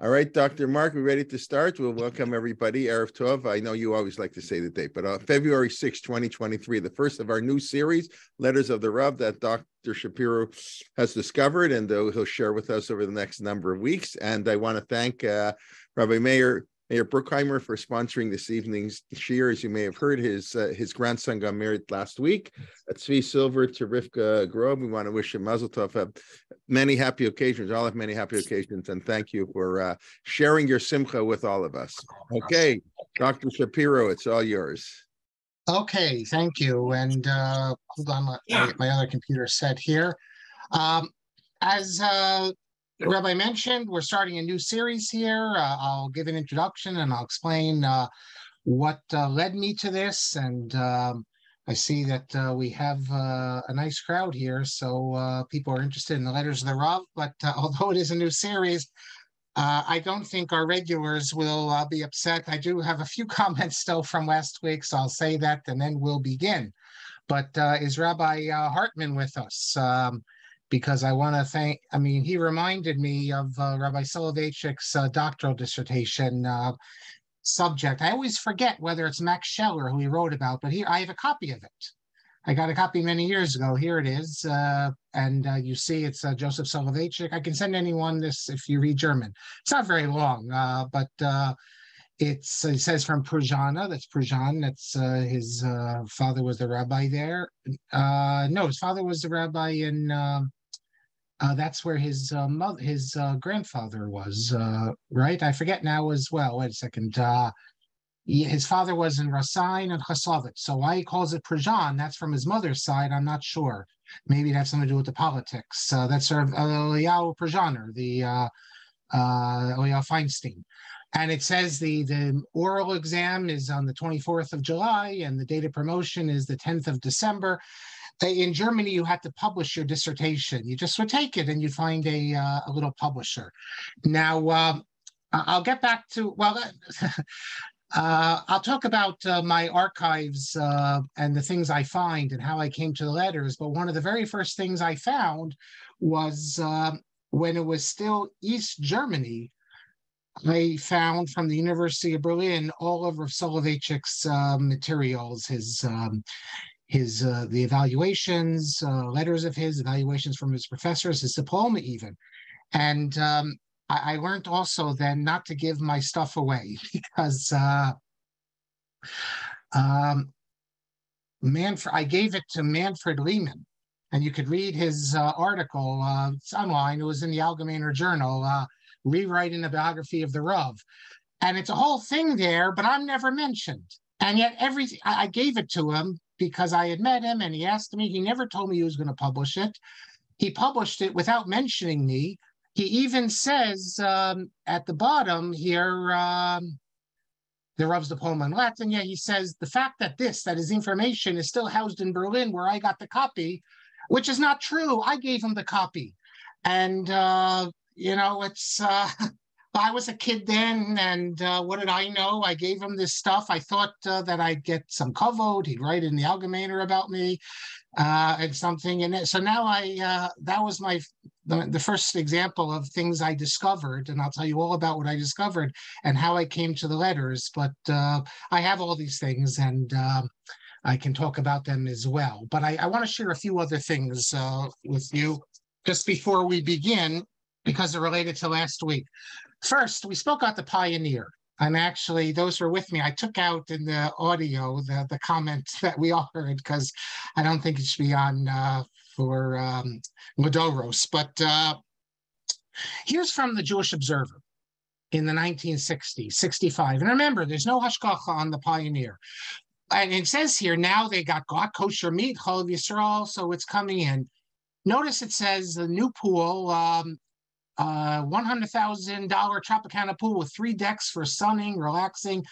All right, Dr. Marc, we're ready to start. We'll welcome everybody. Erev Tov. I know you always like to say the date, but uh, February 6, 2023, the first of our new series, Letters of the Rav, that Dr. Shapiro has discovered, and uh, he'll share with us over the next number of weeks. And I want to thank uh, Rabbi Meir Mayor Bruckheimer for sponsoring this evening's shiur. As you may have heard, his uh, his grandson got married last week. At Tzvi Silver to Rivka Grob. We want to wish him Mazel Tov. Have many happy occasions. All have many happy occasions, and thank you for uh, sharing your simcha with all of us. Okay, Dr. Shapiro, it's all yours. Okay, thank you. And uh, hold on, my, my other computer set here. Um, as uh, Rabbi mentioned, we're starting a new series here. Uh, I'll give an introduction and I'll explain uh, what uh, led me to this. And um, I see that uh, we have uh, a nice crowd here, so uh, people are interested in the letters of the Rav. But although it is a new series, I don't think our regulars will be upset. I do have a few comments still from last week, so I'll say that and then we'll begin. But is Rabbi Hartman with us? Um, because I want to thank, I mean, he reminded me of uh, Rabbi Soloveitchik's uh, doctoral dissertation uh, subject. I always forget whether it's Max Scheler who he wrote about, but here I have a copy of it. I got a copy many years ago. Here it is. Uh, and uh, you see it's uh, Joseph Soloveitchik. I can send anyone this if you read German. It's not very long, but it's it says from Prujana. That's Prujan. That's uh, his uh, father was the rabbi there. Uh, no, his father was the rabbi in um, uh, that's where his uh, mother, his uh, grandfather was, uh, right? I forget now as well. Wait a second. Uh, he, his father was in Rasain and Chasavit. So why he calls it Prajan, that's from his mother's side, I'm not sure. Maybe it has something to do with the politics. Uh, that's sort of Eliyahu Prajaner, the uh, Feinstein. And it says the, the oral exam is on the 24th of July and the date of promotion is the 10th of December in Germany, you had to publish your dissertation. You just would take it and you'd find a, uh, a little publisher. Now, um, I'll get back to, well, uh, I'll talk about uh, my archives uh, and the things I find and how I came to the letters. But one of the very first things I found was um, when it was still East Germany, I found from the University of Berlin all of Soloveitchik's uh, materials, his um, his uh, the evaluations, uh, letters of his, evaluations from his professors, his diploma even. And um, I, I, learned also then not to give my stuff away because uh, um, Manfred, I gave it to Manfred Lehmann. And you could read his uh, article, uh, online, it was in the Algemeiner Journal, uh, rewriting the biography of the Rav. And it's a whole thing there, but I'm never mentioned. And yet everything I gave it to him because I had met him and he asked me. He never told me he was going to publish it. He published it without mentioning me. He even says um, at the bottom here, um, the Rav's diploma in Latin. Yeah, he says the fact that this, that his information is still housed in Berlin where I got the copy, which is not true. I gave him the copy. And, uh, you know, it's, uh, I was a kid then, and uh, what did I know? I gave him this stuff. I thought uh, that I'd get some kavod. He'd write in the Algemeiner about me uh, and something. And so now I, uh, that was my, the, the, first example of things I discovered. And I'll tell you all about what I discovered and how I came to the letters. But uh, I have all these things and um, I can talk about them as well. But I, I want to share a few other things uh, with you just before we begin because they're related to last week. First, we spoke about the pioneer. And actually, those who are with me, I took out in the audio the, the comment that we all heard because I don't think it should be on uh, for um. But uh, here's from the Jewish Observer in the 1960s, 65. And remember, there's no hashgacha on the pioneer. And it says here, now they got got kosher meat, Chol Yisrael, so it's coming in. Notice it says the new pool um, uh, $100,000 Tropicana pool with three decks for sunning, relaxing.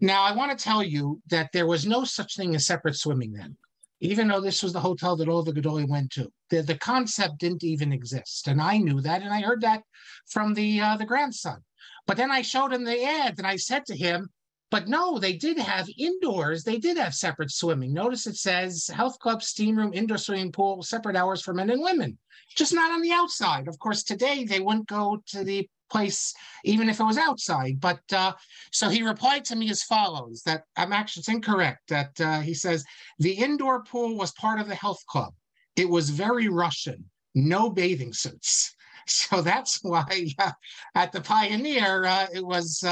Now, I want to tell you that there was no such thing as separate swimming then, even though this was the hotel that all the Gedoli went to. The, the concept didn't even exist. And I knew that. And I heard that from the, uh, the grandson. But then I showed him the ad and I said to him, but no, they did have indoors. They did have separate swimming. Notice it says health club, steam room, indoor swimming pool, separate hours for men and women, just not on the outside. Of course, today they wouldn't go to the place, even if it was outside. But uh, so he replied to me as follows: that I'm actually it's incorrect. That uh, he says the indoor pool was part of the health club. It was very Russian. No bathing suits. So that's why uh, at the Pioneer uh, it was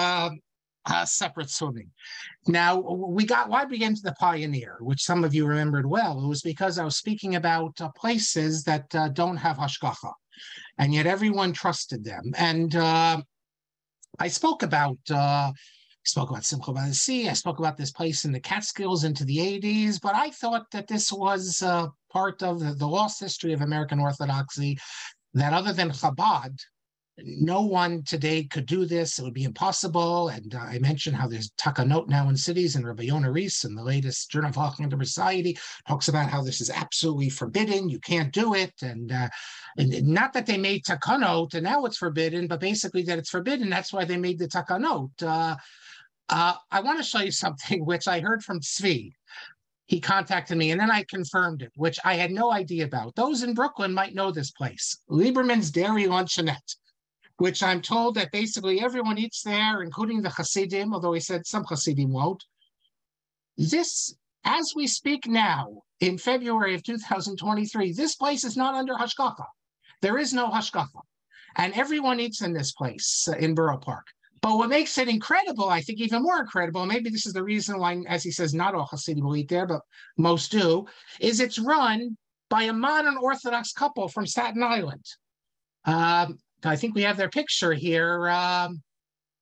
uh, separate swimming. Now we got why we get into the Pioneer, which some of you remembered well. It was because I was speaking about uh, places that uh, don't have hashgacha and yet everyone trusted them. And uh, I spoke about uh, spoke about Simcha by the Sea. I spoke about this place in the Catskills into the 80s, but I thought that this was uh, part of the, the lost history of American Orthodoxy. That other than Chabad, no one today could do this. It would be impossible. And uh, I mentioned how there's takanot now in cities, and Rabbi Yonah Reiss in the latest Journal of Halacha Society talks about how this is absolutely forbidden. You can't do it. And, uh, and not that they made takanot and now it's forbidden, but basically that it's forbidden. That's why they made the takanot. Uh, uh I want to show you something which I heard from Tzvi. He contacted me and then I confirmed it, which I had no idea about. Those in Brooklyn might know this place, Lieberman's Dairy Luncheonette which I'm told that basically everyone eats there, including the Hasidim, although he said some Hasidim won't. This, as we speak now, in February of 2023, this place is not under Hashgacha. There is no Hashgacha. And everyone eats in this place uh, in Borough Park. But what makes it incredible, I think even more incredible, maybe this is the reason why, as he says, not all Hasidim will eat there, but most do, is it's run by a modern Orthodox couple from Staten Island. Um, I think we have their picture here. Um,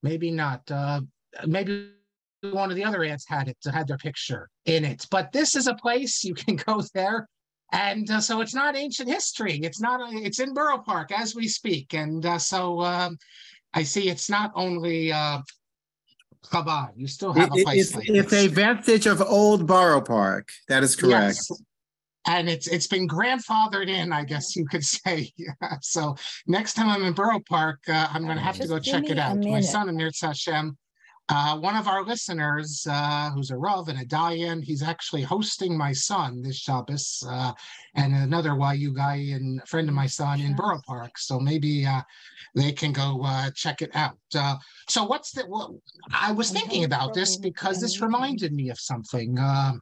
maybe not. Uh, maybe one of the other ants had it had their picture in it. But this is a place you can go there, and uh, so it's not ancient history. It's not. It's in Borough Park as we speak, and uh, so um, I see it's not only. Uh, Chabad. You still have a place. It's, like it's a vestige of old Borough Park. That is correct. Yes and it's it's been grandfathered in, I guess you could say. so next time I'm in Borough Park, uh, I'm going to have to go check it out. My son, Amir Hashem, uh, one of our listeners, uh, who's a Rav and a Dayan, he's actually hosting my son this Shabbos, uh, and another YU guy and friend of my son in Borough Park. So maybe uh, they can go uh, check it out. Uh, so what's the? Well, I was thinking about this because this reminded me of something. Um,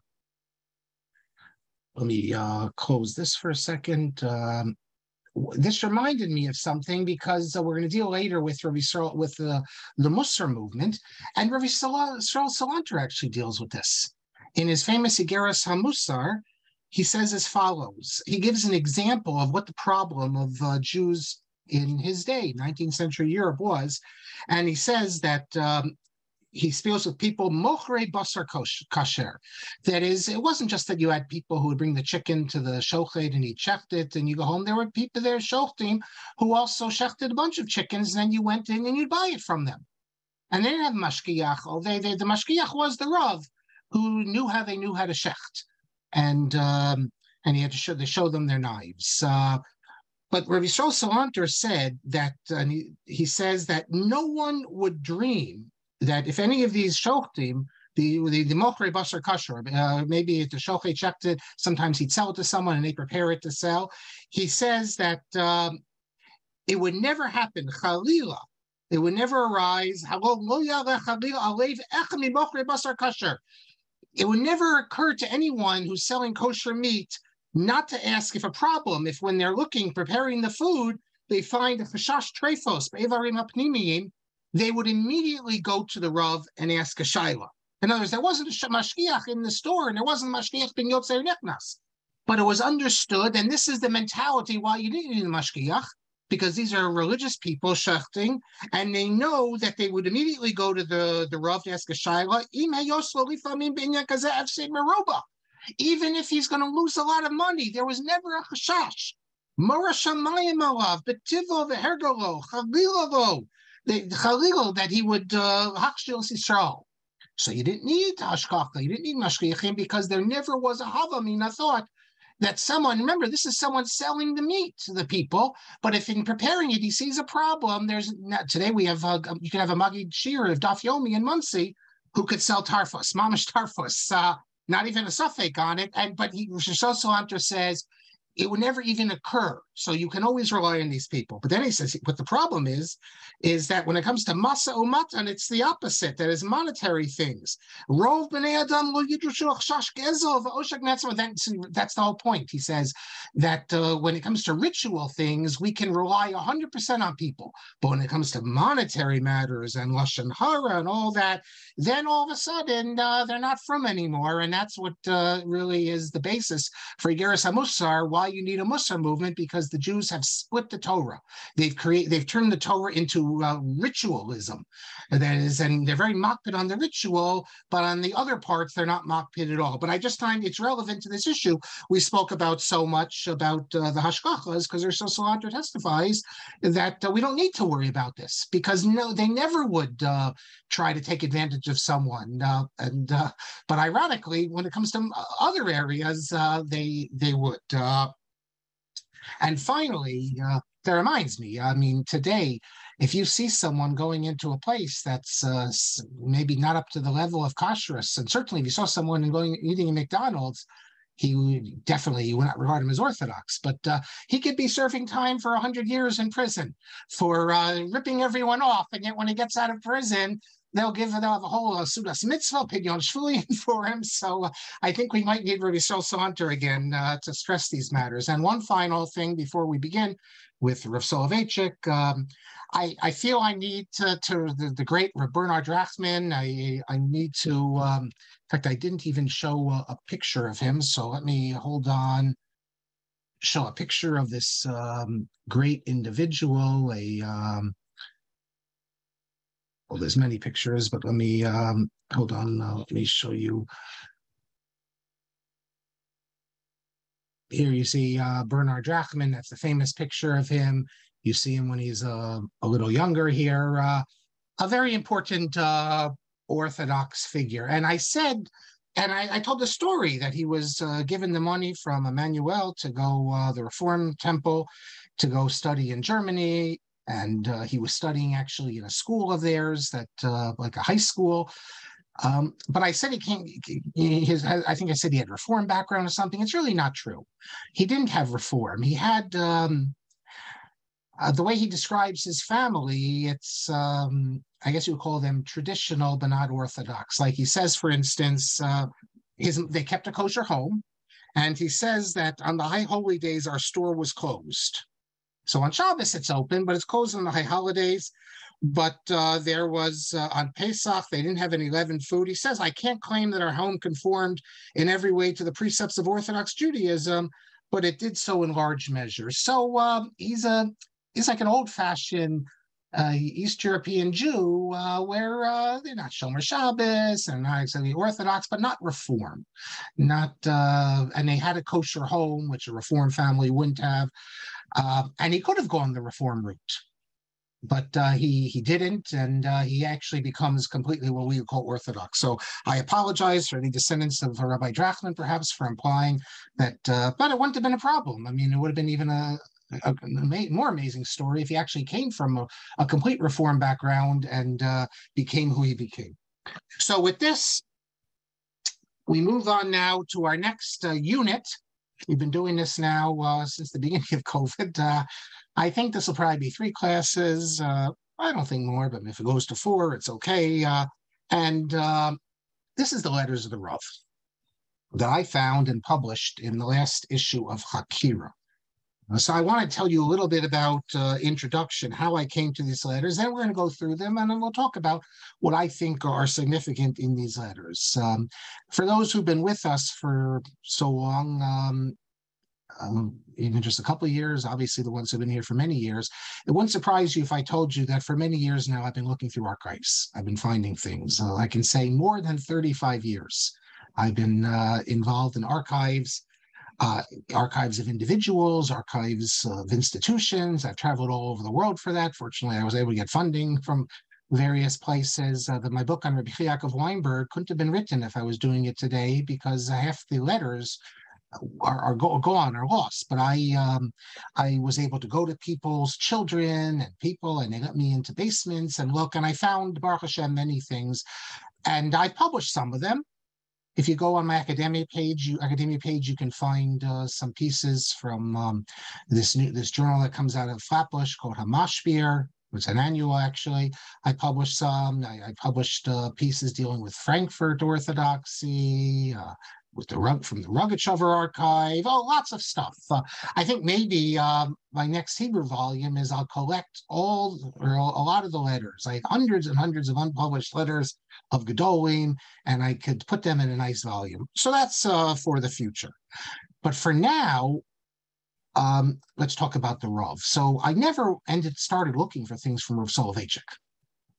let me uh, close this for a second. Um, this reminded me of something because uh, we're going to deal later with Rav Yisrael, with the the Musar movement, and Rav Yisrael Salanter actually deals with this in his famous Igeras Hamusar. He says as follows. He gives an example of what the problem of uh, Jews in his day, 19th century Europe, was, and he says that um, he speaks with people mochre basar kasher. That is, it wasn't just that you had people who would bring the chicken to the shochet and he checked it and you go home. There were people there, shochtim, who also shechted a bunch of chickens and then you went in and you'd buy it from them. And they didn't have mashkiach. They, they, the mashkiach was the rav who knew how they knew how to shecht. And um, and he had to show they show them their knives. Uh, but Rav Yisrael Salanter said that, and he, he says that no one would dream that if any of these shochtim, the the the mochre basar kasher, uh, maybe the shochet checked it. Sometimes he'd sell it to someone and they prepare it to sell. He says that um, it would never happen. Chalila, it would never arise. It would never occur to anyone who's selling kosher meat not to ask if a problem, if when they're looking, preparing the food, they find a chashash trefos, they would immediately go to the Rav and ask a Shaila. In other words, there wasn't a Mashgiach in the store and there wasn't a Mashgiach bin Yotzer Nechnas. But it was understood, and this is the mentality why you didn't need a Mashgiach, because these are religious people, shechting, and they know that they would immediately go to the, the Rav to ask a Shaila, even if he's going to lose a lot of money, there was never a chashash. Shamayim alav, betivo v'hergolo, chavilavo, the Chalil that he would Hakshil uh. So you didn't need Hashkacha, you didn't need Mashkiachim because there never was a Havamina thought that someone, remember, this is someone selling the meat to the people, but if in preparing it he sees a problem, there's today we have, a, you can have a Magid Shir of Dafyomi and Monsey who could sell Tarfus, Mamish Tarfus, uh, not even a suffix on it. And but he Salanter says it would never even occur. So you can always rely on these people. But then he says, what the problem is, is that when it comes to masa umatan, it's the opposite. That is monetary things. That's, that's the whole point. He says that uh, when it comes to ritual things, we can rely 100% on people. But when it comes to monetary matters and lashon hara and all that, then all of a sudden uh, they're not from anymore. And that's what uh, really is the basis for Igeris HaMusar, why you need a Musar movement, because the Jews have split the Torah. They've created, they've turned the Torah into uh, ritualism. That is, and they're very makpid on the ritual, but on the other parts, they're not makpid at all. But I just find it's relevant to this issue. We spoke about so much about uh, the hashgachas because there's so Salanter testifies that uh, we don't need to worry about this because no, they never would uh, try to take advantage of someone. Uh, and uh, but ironically, when it comes to other areas, uh, they they would. And finally, that reminds me. I mean, today if you see someone going into a place that's uh, maybe not up to the level of kashrus, and certainly if you saw someone going eating in McDonald's, he would definitely you would not regard him as orthodox, but uh, he could be serving time for hundred years in prison for uh, ripping everyone off, and yet when he gets out of prison, they'll give they'll have a whole uh, sudas mitzvah pidyon shvulim for him. So uh, I think we might need Rabbi Sol again uh, to stress these matters. And one final thing before we begin with Rav Soloveitchik, um, I, I feel I need to, to the, the great Bernard Drachman. I, I need to, um, in fact, I didn't even show a, a, picture of him. So let me hold on, show a picture of this um, great individual. A um, well, there's many pictures, but let me um, hold on. Uh, let me show you. Here you see uh, Bernard Drachman. That's the famous picture of him. You see him when he's uh, a little younger here. Uh, a very important uh, Orthodox figure. And I said, and I, I told the story that he was uh, given the money from Emmanuel to go uh, the Reform Temple to go study in Germany. And uh, he was studying actually in a school of theirs, that like a high school. Um, but I said he can't. His, I think I said he had reform background or something. It's really not true. He didn't have reform. He had um, uh, the way he describes his family, it's, um, I guess you would call them traditional, but not orthodox. Like he says, for instance, uh, his, they kept a kosher home. And he says that on the high holy days, our store was closed. So on Shabbos, it's open, but it's closed on the high holidays. But uh, there was uh, on Pesach, they didn't have any leavened food. He says, I can't claim that our home conformed in every way to the precepts of Orthodox Judaism, but it did so in large measure. So um, he's a He's like an old fashioned uh, East European Jew, uh, where uh, they're not Shomer Shabbos and not exactly Orthodox, but not Reform, not uh, and they had a kosher home, which a Reform family wouldn't have, uh, and he could have gone the Reform route, but uh, he he didn't, and he actually becomes completely what we would call Orthodox. So I apologize for any descendants of Rabbi Drachman, perhaps, for implying that, but it wouldn't have been a problem. I mean, it would have been even a, a, more amazing story if he actually came from a, a complete reform background and uh, became who he became. So with this, we move on now to our next uh, unit. We've been doing this now uh, since the beginning of COVID. Uh, I think this will probably be three classes. Uh, I don't think more, but if it goes to four, it's okay. Uh, and um, this is the letters of the Rav that I found and published in the last issue of Hakira. Uh, so I want to tell you a little bit about uh, introduction, how I came to these letters. Then we're going to go through them, and then we'll talk about what I think are significant in these letters. Um, for those who've been with us for so long, um, um, even just a couple of years, obviously the ones who've been here for many years, it wouldn't surprise you if I told you that for many years now I've been looking through archives. I've been finding things. Uh, I can say more than 35 years. I've been uh, involved in archives uh, archives of individuals, archives of institutions. I've traveled all over the world for that. Fortunately, I was able to get funding from various places. Uh, my book on Rabbi Yaakov Weinberg couldn't have been written if I was doing it today because half the letters are, are go, gone or lost. But I um, I was able to go to people's children and people, and they let me into basements and look. And I found Baruch Hashem many things, and I published some of them. If you go on my academia page, you academia page, you can find uh, some pieces from um, this new this journal that comes out of Flatbush called Hamashpir. It's an annual, actually. I published some. I, I published uh, pieces dealing with Frankfurt Orthodoxy, uh, with the rug from the Rogatchover archive. Oh, lots of stuff. Uh, I think maybe um, my next Hebrew volume is I'll collect all or a lot of the letters. I have hundreds and hundreds of unpublished letters of Gedolim, and I could put them in a nice volume. So that's uh, for the future. But for now, um, let's talk about the Rav. So I never ended started looking for things from Rav Soloveitchik.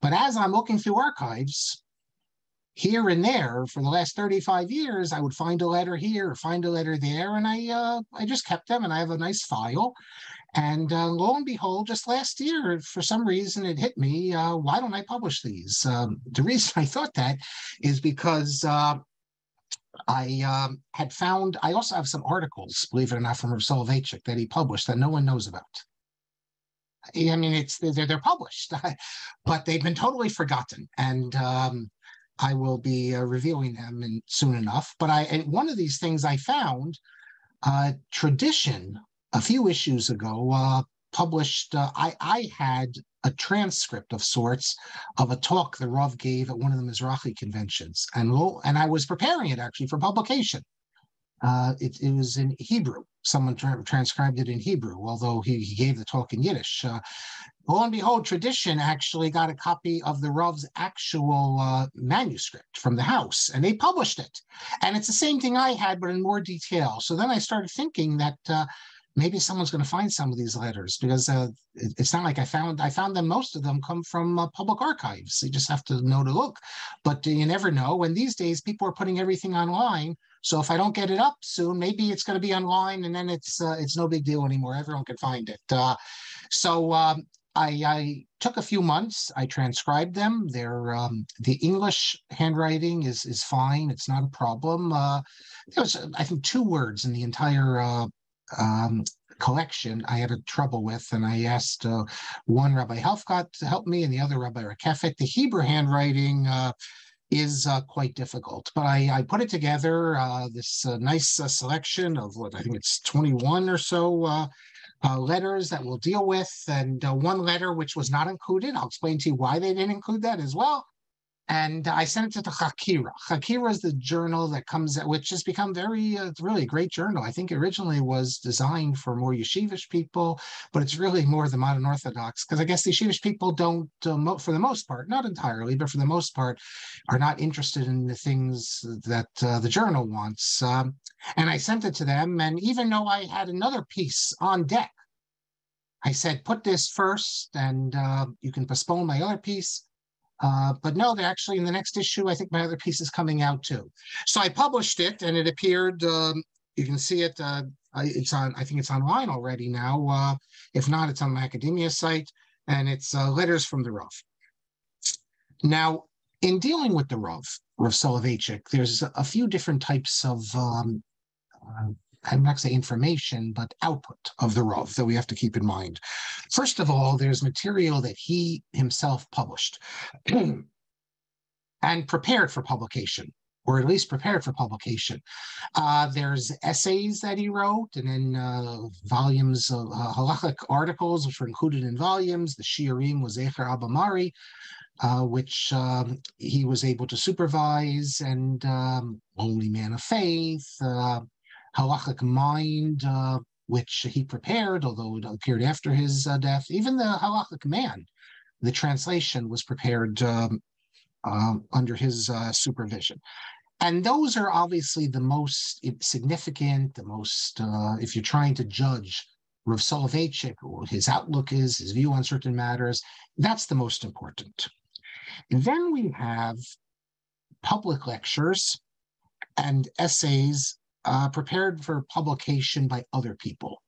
But as I'm looking through archives, here and there for the last 35 years, I would find a letter here, find a letter there, and I uh, I just kept them, and I have a nice file. And uh, lo and behold, just last year, for some reason, it hit me. Uh, why don't I publish these? Um, the reason I thought that is because uh, I um, had found, I also have some articles, believe it or not, from Soloveitchik that he published that no one knows about. I mean, it's they're, they're published, but they've been totally forgotten. And um, I will be uh, revealing them in, soon enough. But I one of these things I found, uh, tradition, a few issues ago, uh, published. Uh, I I had a transcript of sorts of a talk the Rav gave at one of the Mizrahi conventions, and and I was preparing it actually for publication. Uh, it, it was in Hebrew. Someone tra- transcribed it in Hebrew, although he, he gave the talk in Yiddish. Uh, lo and behold, tradition actually got a copy of the Rav's actual uh, manuscript from the house, and they published it. And it's the same thing I had, but in more detail. So then I started thinking that uh, maybe someone's going to find some of these letters because uh, it, it's not like I found I found them. Most of them come from uh, public archives. You just have to know to look, but you never know. And these days, people are putting everything online. So if I don't get it up soon, maybe it's going to be online, and then it's uh, it's no big deal anymore. Everyone can find it. Uh, so um, I, I, took a few months. I transcribed them. They're um, the English handwriting is is fine. It's not a problem. Uh, there was I think two words in the entire uh, um, collection I had a trouble with, and I asked uh, one Rabbi Helfgott to help me, and the other Rabbi Rakefet. The Hebrew handwriting uh, is uh, quite difficult, but I, I, put it together. Uh, this uh, nice uh, selection of what I think it's 21 or so. letters that we'll deal with, and one letter which was not included. I'll explain to you why they didn't include that as well and I sent it to the Hakira. Hakira is the journal that comes which has become very, uh, really a great journal. I think originally was designed for more yeshivish people, but it's really more the modern Orthodox because I guess the yeshivish people don't, uh, for the most part, not entirely, but for the most part, are not interested in the things that uh, the journal wants. Um, and I sent it to them, and even though I had another piece on deck, I said, put this first, and uh, you can postpone my other piece uh, but no, they're actually in the next issue. I think my other piece is coming out too. So I published it, and it appeared. Um, you can see it. Uh, it's on. I think it's online already now. Uh, if not, it's on my academia site, and it's uh, letters from the Rav. Now, in dealing with the Rav, Rav Soloveitchik, there's a few different types of um, uh, I'm not say information, but output of the Rav that we have to keep in mind. First of all, there's material that he himself published and prepared for publication, or at least prepared for publication. Uh, there's essays that he wrote, and then uh, volumes of uh, halachic articles, which were included in volumes. The Shiurim was Echer Abamari, uh, which um, he was able to supervise, and um, Lonely Man of Faith, uh, halachic mind, uh, which he prepared, although it appeared after his uh, death. Even the halachic man, the translation was prepared um, uh, under his uh, supervision. And those are obviously the most significant, the most, uh, if you're trying to judge Rav Soloveitchik, what his outlook is, his view on certain matters, that's the most important. And then we have public lectures and essays uh, prepared for publication by other people.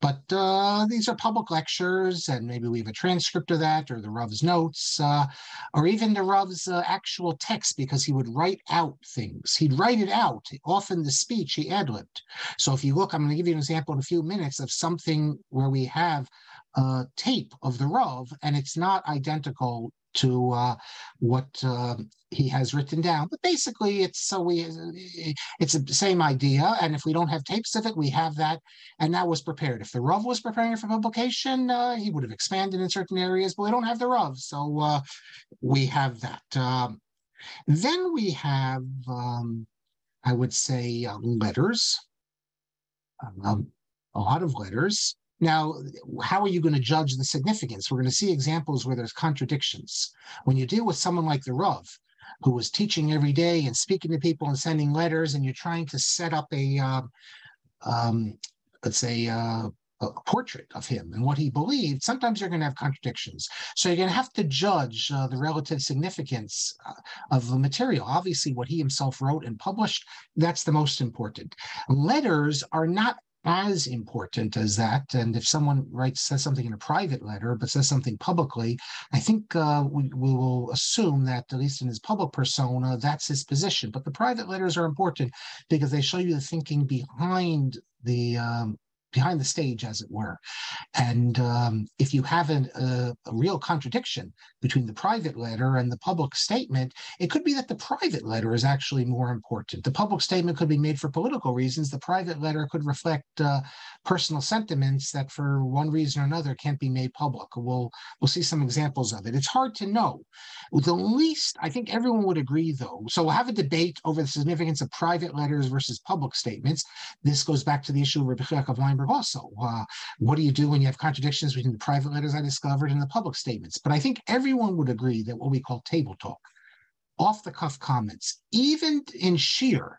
But uh, these are public lectures, and maybe we have a transcript of that, or the Rav's notes, uh, or even the Rav's uh, actual text, because he would write out things. He'd write it out. Often the speech he ad libbed. So if you look, I'm going to give you an example in a few minutes of something where we have a tape of the Rav, and it's not identical to uh, what uh, he has written down. But basically, it's so we it's the same idea. And if we don't have tapes of it, we have that, and that was prepared. If the Rav was preparing for publication, uh, he would have expanded in certain areas, but we don't have the Rav, so uh, we have that. Um, then we have, um, I would say, uh, letters. Um, a lot of letters. Now, how are you going to judge the significance? We're going to see examples where there's contradictions. When you deal with someone like the Rav, who was teaching every day and speaking to people and sending letters, and you're trying to set up a, uh, um, let's say, uh, a portrait of him and what he believed, sometimes you're going to have contradictions. So you're going to have to judge uh, the relative significance uh, of the material. Obviously, what he himself wrote and published, that's the most important. Letters are not as important as that. And if someone writes says something in a private letter but says something publicly, I think uh, we, we, will assume that at least in his public persona, that's his position. But the private letters are important because they show you the thinking behind the um, behind the stage, as it were. And um, if you have an, a, a, real contradiction between the private letter and the public statement, it could be that the private letter is actually more important. The public statement could be made for political reasons. The private letter could reflect uh, personal sentiments that, for one reason or another, can't be made public. We'll we'll see some examples of it. It's hard to know. The least, I think, everyone would agree, though. So we'll have a debate over the significance of private letters versus public statements. This goes back to the issue of of Weinberg also. Uh, what do you do when you have contradictions between the private letters I discovered and the public statements? But I think everyone would agree that what we call table talk, off the cuff comments, even in Shiur,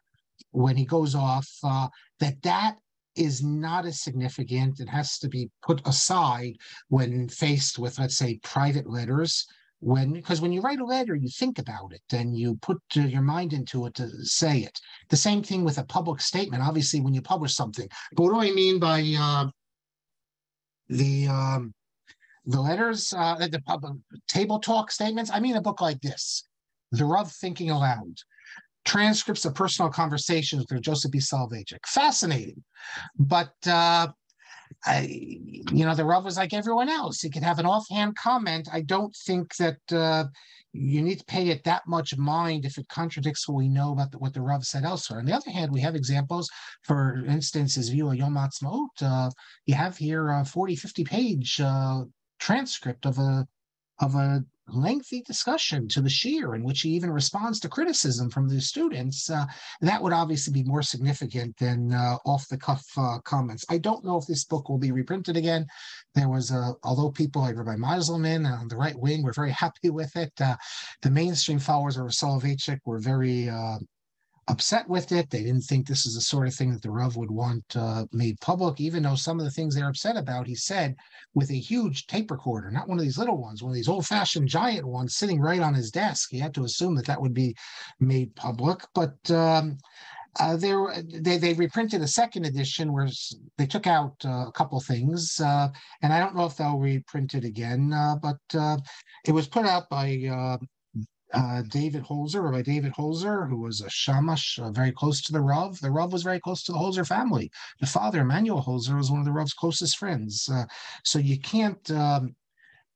when he goes off, uh, that that is not as significant. It has to be put aside when faced with, let's say, private letters when because when you write a letter you think about it and you put uh, your mind into it to say it. The same thing with a public statement obviously when you publish something. But what do i mean by uh, the um, the letters uh, the public table talk statements? I mean a book like this the Rav thinking aloud. Transcripts of personal conversations with joseph b soloveitchik fascinating. But uh, I, you know, the Rav was like everyone else. He could have an offhand comment. I don't think that uh, you need to pay it that much mind if it contradicts what we know about the, what the Rav said elsewhere. On the other hand, we have examples, for instance, his view of Yom Ha'atzmaut. Uh, you have here a 40, 50 page uh, transcript of a of a lengthy discussion to the shiur in which he even responds to criticism from the students, uh, that would obviously be more significant than uh, off the cuff uh, comments. I don't know if this book will be reprinted again. There was, although people like Rabbi Meiselman on the right wing were very happy with it, uh, the mainstream followers of Soloveitchik were very uh, upset with it. They didn't think this is the sort of thing that the Rav would want uh, made public, even though some of the things they're upset about, he said, with a huge tape recorder, not one of these little ones, one of these old fashioned giant ones sitting right on his desk. He had to assume that that would be made public. But um, uh, there, they, they reprinted a second edition where they took out uh, a couple things, uh, and I don't know if they'll reprint it again. Uh, but uh, it was put out by uh, uh, David Holzer, Rabbi David Holzer, who was a shamash uh, very close to the Rav. The Rav was very close to the Holzer family. The father, Emmanuel Holzer, was one of the Rav's closest friends. Uh, so you can't. Um,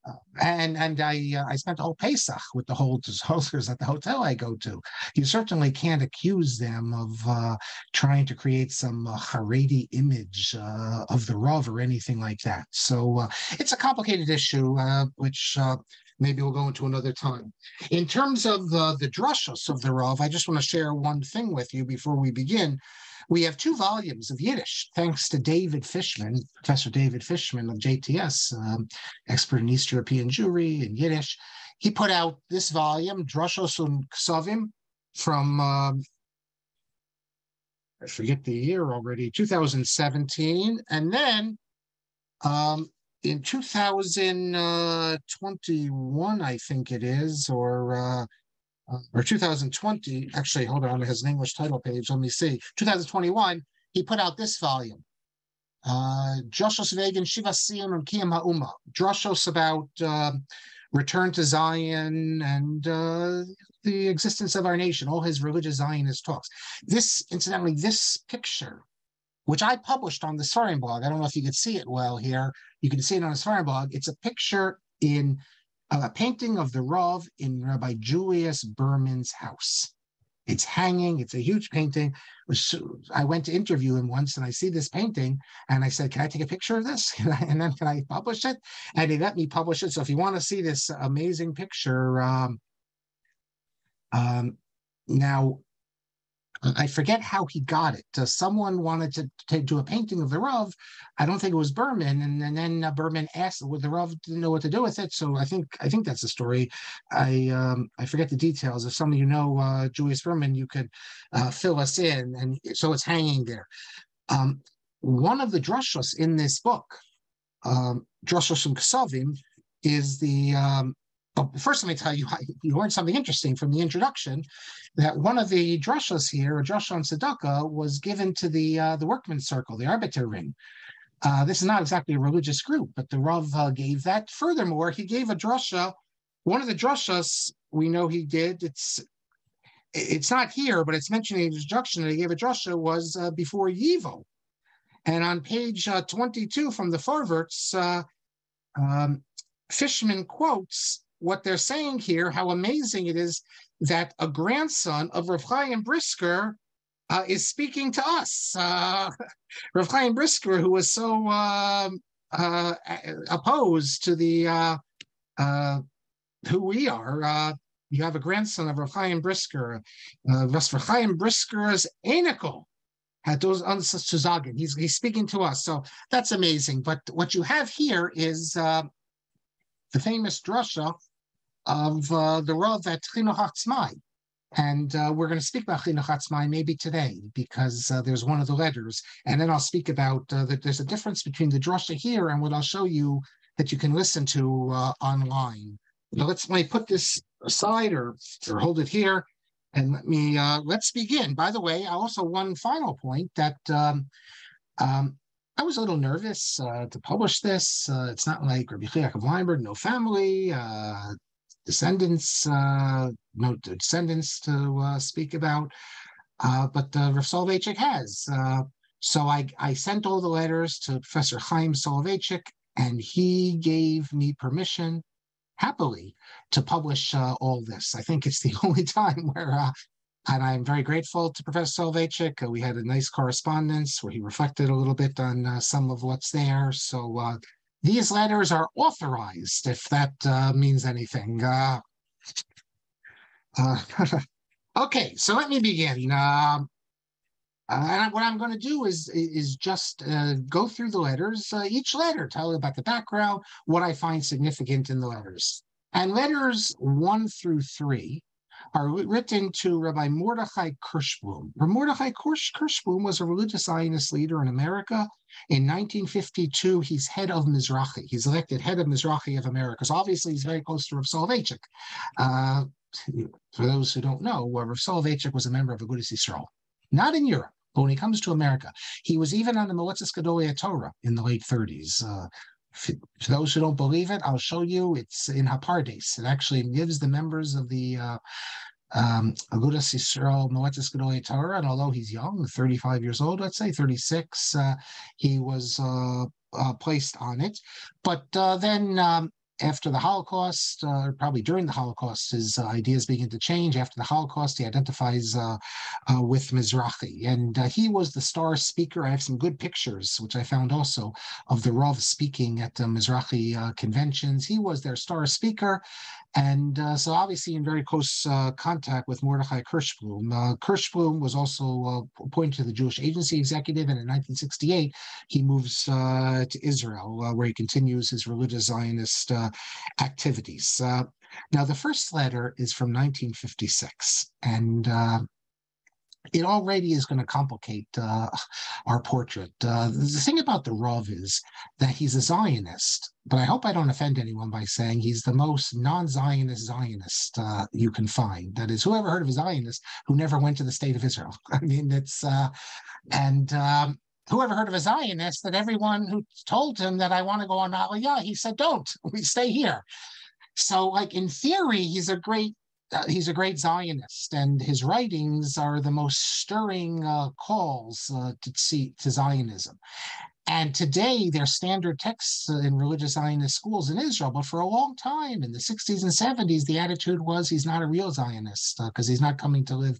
uh, and and I uh, I spent a whole Pesach with the Holzers at the hotel I go to. You certainly can't accuse them of uh, trying to create some Haredi image of the Rav or anything like that. So it's a complicated issue, which maybe we'll go into another time. In terms of uh, the drushos of the Rav, I just want to share one thing with you before we begin. We have two volumes of Yiddish, thanks to David Fishman, Professor David Fishman of JTS, um, expert in East European Jewry and Yiddish. He put out this volume, Drushos und Ksavim, from um, I forget the year already, 2017. And then um, in 2021, I think it is, or uh, uh, or 2020. Actually, hold on, it has an English title page. Let me see. 2021, he put out this volume, uh, Vegan Shiva Siyam and Kiyam Ha'uma. Drushos about uh, return to Zion and uh, the existence of our nation, all his religious Zionist talks. This, incidentally, this picture which I published on the Seforim blog. I don't know if you could see it well here. You can see it on the Seforim blog. It's a picture in a painting of the Rav in Rabbi Julius Berman's house. It's hanging. It's a huge painting. I went to interview him once, and I see this painting, and I said, "Can I take a picture of this? and then can I publish it?" And he let me publish it. So if you want to see this amazing picture, um, um, now I forget how he got it. Uh, someone wanted to, to, do a painting of the Rav. I don't think it was Berman, and, and then uh, Berman asked, "Well, the Rav didn't know what to do with it." So I think I think that's the story. I um, I forget the details. If some of you know uh, Julius Berman, you could uh, fill us in. And so it's hanging there. Um, one of the drushos in this book, um, drushos from Kesavim, is the um, but first, let me tell you, you learned something interesting from the introduction that one of the drushas here, a drush on tzedakah, was given to the uh, the workman's circle, the Arbeter Ring. Uh, this is not exactly a religious group, but the Rav uh, gave that. Furthermore, he gave a drasha. One of the drushas we know he did. It's it's not here, but it's mentioned in the introduction that he gave a drasha was uh, before Yivo. And on page uh, 22 from the Farverts, uh, um, Fishman quotes what they're saying here, how amazing it is that a grandson of Rav Chaim Brisker uh, is speaking to us. Uh, Rav Chaim Brisker, who was so uh, uh opposed to the uh, uh, who we are. you have a grandson of Rav Chaim Brisker. Uh, Rav Chaim Brisker's Enikel had those Suzagan. He's he's speaking to us, so that's amazing. But what you have here is the famous drasha of uh, the Rav at Chinuch Atzmai. And uh, we're going to speak about Chinuch Atzmai maybe today because uh, there's one of the letters. And then I'll speak about uh, that there's a difference between the drasha here and what I'll show you that you can listen to uh, online. Let's let me put this aside or, or hold it here and let me uh, let's begin. By the way, also one final point that um, um, I was a little nervous uh, to publish this. Uh, it's not like Rabbi of Weinberg, no family, uh, descendants, uh, no descendants to uh, speak about, uh, but uh, Rav Soloveitchik has. Uh, so I, I sent all the letters to Professor Chaim Soloveitchik, and he gave me permission happily to publish uh, all this. I think it's the only time where, uh, and I'm very grateful to Professor Soloveitchik. We had a nice correspondence where he reflected a little bit on some of what's there. So these letters are authorized, if that uh, means anything. Uh, uh, okay, so let me begin. Um, and what I'm going to do is is just uh, go through the letters, uh, each letter, tell you about the background, what I find significant in the letters. And letters one through three are written to Rabbi Mordechai Kirshblum. Mordechai Kirshblum was a religious Zionist leader in America. In 1952, he's head of Mizrahi. He's elected head of Mizrahi of America. So obviously, he's very close to Rav Soloveitchik. Uh, for those who don't know, Rav Soloveitchik was a member of Agudas Yisrael, not in Europe. But when he comes to America, he was even on the Moetzes Gedolia Torah in the late 30s. Uh, for those who don't believe it, I'll show you. It's in Hapardes. It actually gives the members of the uh, um, Agudas Yisrael Moetzes Gedolia Torah, and although he's young, 35 years old, let's say 36, uh, he was uh, uh, placed on it. But uh, then um, after the Holocaust, uh, probably during the Holocaust, his uh, ideas begin to change. After the Holocaust, he identifies uh, uh with Mizrahi, and uh, he was the star speaker. I have some good pictures, which I found also, of the Rav speaking at the Mizrahi uh, conventions. He was their star speaker, and uh, so obviously in very close uh, contact with Mordechai Kirshblum. Uh, Kirshblum was also uh, appointed to the Jewish Agency Executive, and in 1968 he moves uh, to Israel, uh, where he continues his religious Zionist activities. now, the first letter is from 1956, and it already is going to complicate uh, our portrait. Uh, the thing about the Rav is that he's a Zionist, but I hope I don't offend anyone by saying he's the most non-Zionist Zionist uh, you can find. That is, whoever heard of a Zionist who never went to the state of Israel? I mean, it's uh, and. Um, whoever heard of a Zionist that everyone who told him that I want to go on Aliyah, he said, don't, we stay here. So, like in theory, he's a great he's a great Zionist, and his writings are the most stirring uh, calls uh, to see to Zionism. and today they're standard texts in religious Zionist schools in Israel. But for a long time, in the 60s and 70s, the attitude was he's not a real Zionist because uh, he's not coming to live.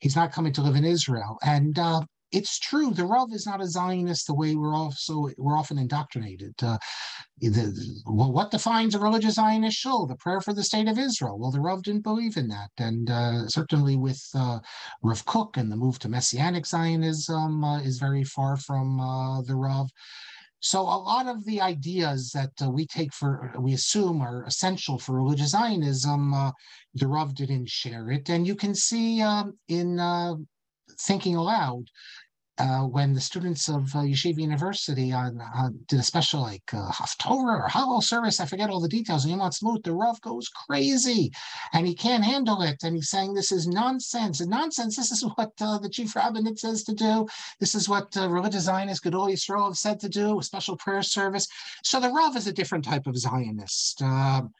He's not coming to live in Israel. And uh, it's true. The Rav is not a Zionist the way we're also we're often indoctrinated. Uh, the, well, what defines a religious Zionist shul? The prayer for the state of Israel. Well, the Rav didn't believe in that, and uh, certainly with uh, Rav Kook and the move to Messianic Zionism uh, is very far from uh, the Rav. So a lot of the ideas that uh, we take for, we assume are essential for religious Zionism, uh, the Rav didn't share it. And you can see um, in uh, thinking aloud uh, when the students of uh, Yeshiva University on, on, did a special like uh, Haftorah or Hallel service, I forget all the details. And Yom Ha'atzmaut, the Rav goes crazy, and he can't handle it. And he's saying this is nonsense. And nonsense. This is what uh, the chief rabbinate says to do. This is what uh, religious Zionists, Gedol Yisrael, have said to do. A special prayer service. So the Rav is a different type of Zionist. Um,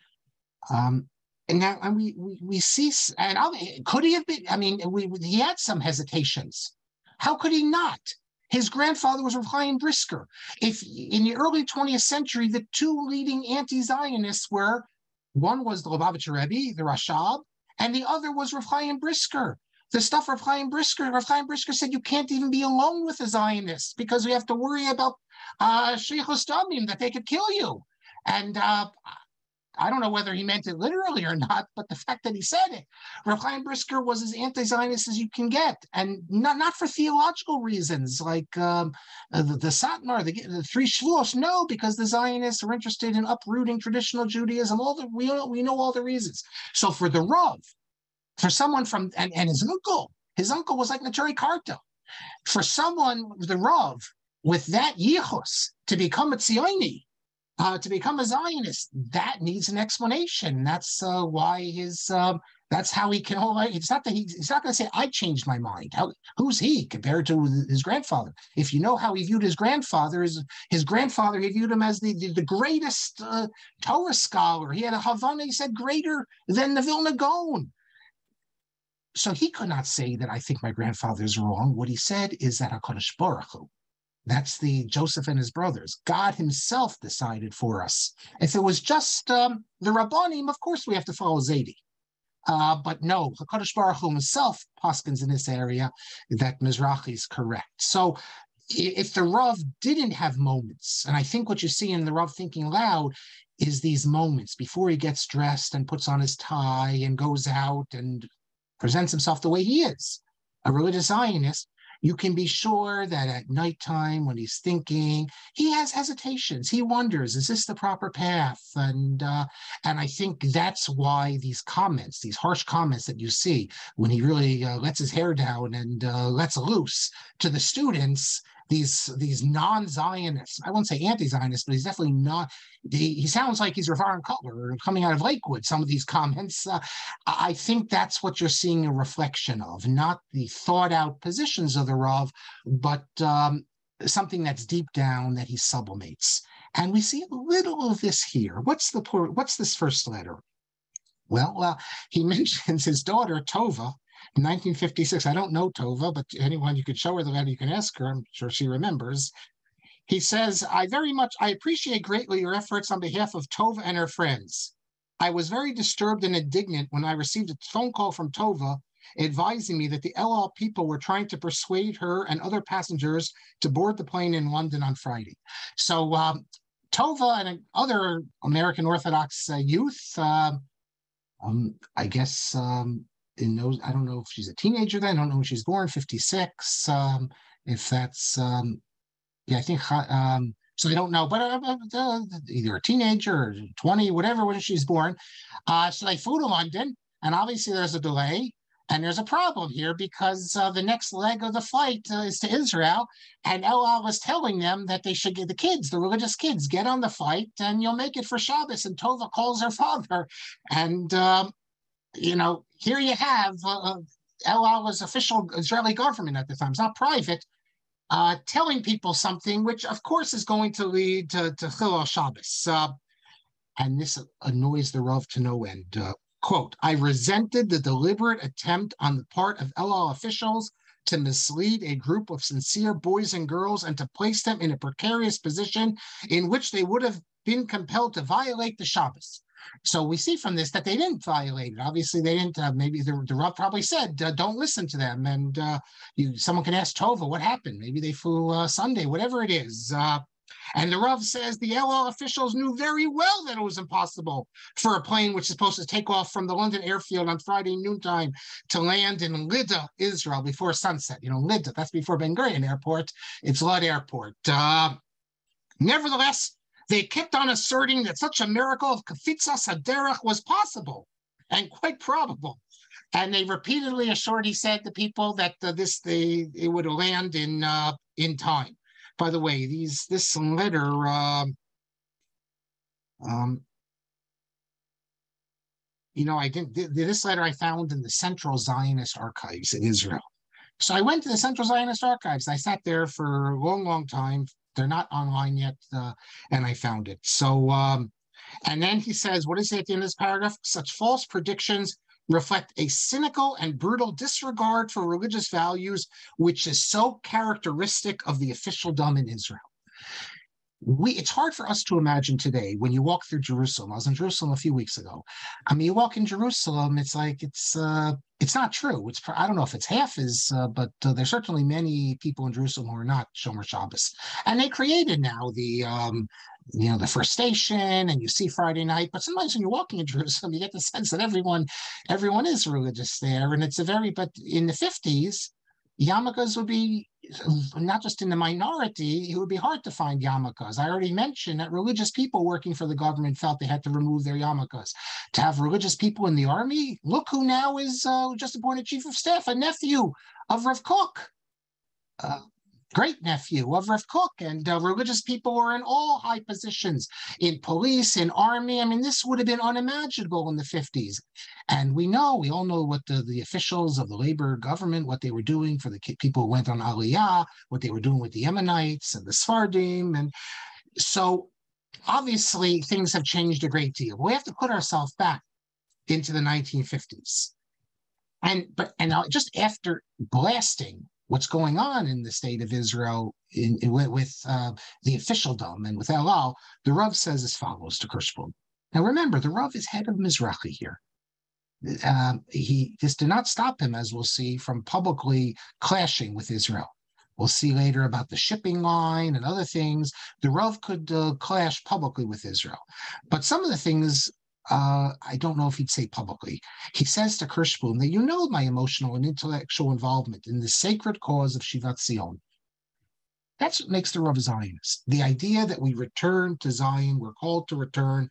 um and now and we, we we see and could he have been i mean we he had some hesitations how could he not his grandfather was Chaim Brisker. If in the early 20th century, the two leading anti-Zionists were one was the Lubavitcher Rebbe, the Rashab, and the other was Rav Chaim Brisker. The stuff Rav Chaim Brisker, Rav Chaim Brisker said you can't even be alone with the Zionists because we have to worry about uh, Shefichas Damim, that they could kill you. And uh, I don't know whether he meant it literally or not, but the fact that he said it, Rav Chaim Brisker was as anti-Zionist as you can get, and not not for theological reasons like um, uh, the, the Satmar, the, the three Shvuos. No, because the Zionists are interested in uprooting traditional Judaism. All the we know, we know all the reasons. So for the Rav, for someone from and, and his uncle, his uncle was like Neturei Karta. For someone, the Rav, with that yichus to become a Tzioni, uh, to become a Zionist. That needs an explanation. That's uh, why his. Um, that's how he can hold. It's not that he, he's not going to say I changed my mind. How, who's he compared to his grandfather? If you know how he viewed his grandfather, his his grandfather, he viewed him as the the, the greatest uh, Torah scholar. He had a Havana. He said greater than the Vilna Gaon. So he could not say that I think my grandfather is wrong. What he said is that Hakadosh Baruch Hu that's the Joseph and his brothers. God himself decided for us. If it was just um, the Rabbanim, of course we have to follow Zaidi. Uh, but no, HaKadosh Baruch Hu himself poskins in this area that Mizrahi is correct. So if the Rav didn't have moments, and I think what you see in the Rav thinking loud is these moments before he gets dressed and puts on his tie and goes out and presents himself the way he is, a religious Zionist, you can be sure that at nighttime when he's thinking, he has hesitations. He wonders, is this the proper path? And uh, and I think that's why these comments, these harsh comments that you see when he really uh, lets his hair down and uh, lets loose to the students, these these non-Zionists. I won't say anti-Zionists, but he's definitely not. He, he sounds like he's Rav Kotler coming out of Lakewood. Some of these comments, uh, I think that's what you're seeing a reflection of, not the thought-out positions of the Rav, but um, something that's deep down that he sublimates. And we see a little of this here. What's the what's this first letter? Well, uh, he mentions his daughter Tova, 1956. I don't know Tova, but anyone you could show her the letter, you can ask her. I'm sure she remembers. He says, I very much, I appreciate greatly your efforts on behalf of Tova and her friends. I was very disturbed and indignant when I received a phone call from Tova advising me that the El Al people were trying to persuade her and other passengers to board the plane in London on Friday. So um, Tova and other American Orthodox uh, youth, uh, um, I guess, um, in those, I don't know if she's a teenager then. I don't know when she's born, 56. Um, if that's, um, yeah, I think, um, so I don't know, but uh, uh, either a teenager or 20, whatever, when she's born. Uh, so they flew to London, and obviously there's a delay. And there's a problem here because uh, the next leg of the flight uh, is to Israel. And El was telling them that they should get the kids, the religious kids, get on the flight and you'll make it for Shabbos. And Tova calls her father. And um, you know, here you have uh, El Al's official Israeli government at the time, it's not private, uh, telling people something, which of course is going to lead to, to Chilul Shabbos. Uh, and this annoys the Rav to no end. Uh, quote, I resented the deliberate attempt on the part of El Al officials to mislead a group of sincere boys and girls and to place them in a precarious position in which they would have been compelled to violate the Shabbos. So we see from this that they didn't violate it. Obviously, they didn't. Uh, maybe the, the Rav probably said, uh, "Don't listen to them." And uh, you, someone can ask Tova, "What happened?" Maybe they flew uh, Sunday, whatever it is. Uh, and the Rav says the El Al officials knew very well that it was impossible for a plane which is supposed to take off from the London airfield on Friday noontime to land in Lydda, Israel, before sunset. You know, Lydda, that's before Ben Gurion Airport. It's Lud Airport. Uh, nevertheless, they kept on asserting that such a miracle of Kefitzas Haderech was possible and quite probable. And they repeatedly assured, he said, the people that uh, this they it would land in uh, in time. By the way, these this letter, um, um, you know, I didn't, this letter I found in the Central Zionist Archives in Israel. So I went to the Central Zionist Archives. I sat there for a long, long time. They're not online yet, uh, and I found it. So, um, and then he says, what is it at the end of this paragraph? Such false predictions reflect a cynical and brutal disregard for religious values, which is so characteristic of the officialdom in Israel. We, it's hard for us to imagine today when you walk through Jerusalem. I was in Jerusalem a few weeks ago. I mean, you walk in Jerusalem, it's like it's uh, it's not true. It's I don't know if it's half is, uh, but uh, there's certainly many people in Jerusalem who are not Shomer Shabbos, and they created now the um, you know the first station and you see friday night but sometimes when you're walking in jerusalem you get the sense that everyone everyone is religious there and it's a very but in the 50s yarmulkes would be not just in the minority it would be hard to find yarmulkes i already mentioned that religious people working for the government felt they had to remove their yarmulkes to have religious people in the army look who now is uh, just appointed chief of staff a nephew of Rav Kook. uh, great nephew of Rav Kook, and uh, religious people were in all high positions in police, in army. I mean, this would have been unimaginable in the 50s. And we know, we all know what the, the officials of the labor government, what they were doing for the people who went on Aliyah, what they were doing with the Yemenites and the Sfardim. And so obviously things have changed a great deal. We have to put ourselves back into the 1950s. And but and just after blasting what's going on in the state of Israel in, in, with uh, the officialdom and with El Al, the Rav says as follows to Kirshblum. Now remember, the Rav is head of Mizrahi here. Um, he this did not stop him, as we'll see, from publicly clashing with Israel. We'll see later about the shipping line and other things. The Rav could uh, clash publicly with Israel, but some of the things uh, I don't know if he'd say publicly. He says to Kirshblum that you know my emotional and intellectual involvement in the sacred cause of Shivat Zion. That's what makes the Rav Zionist. The idea that we return to Zion, we're called to return.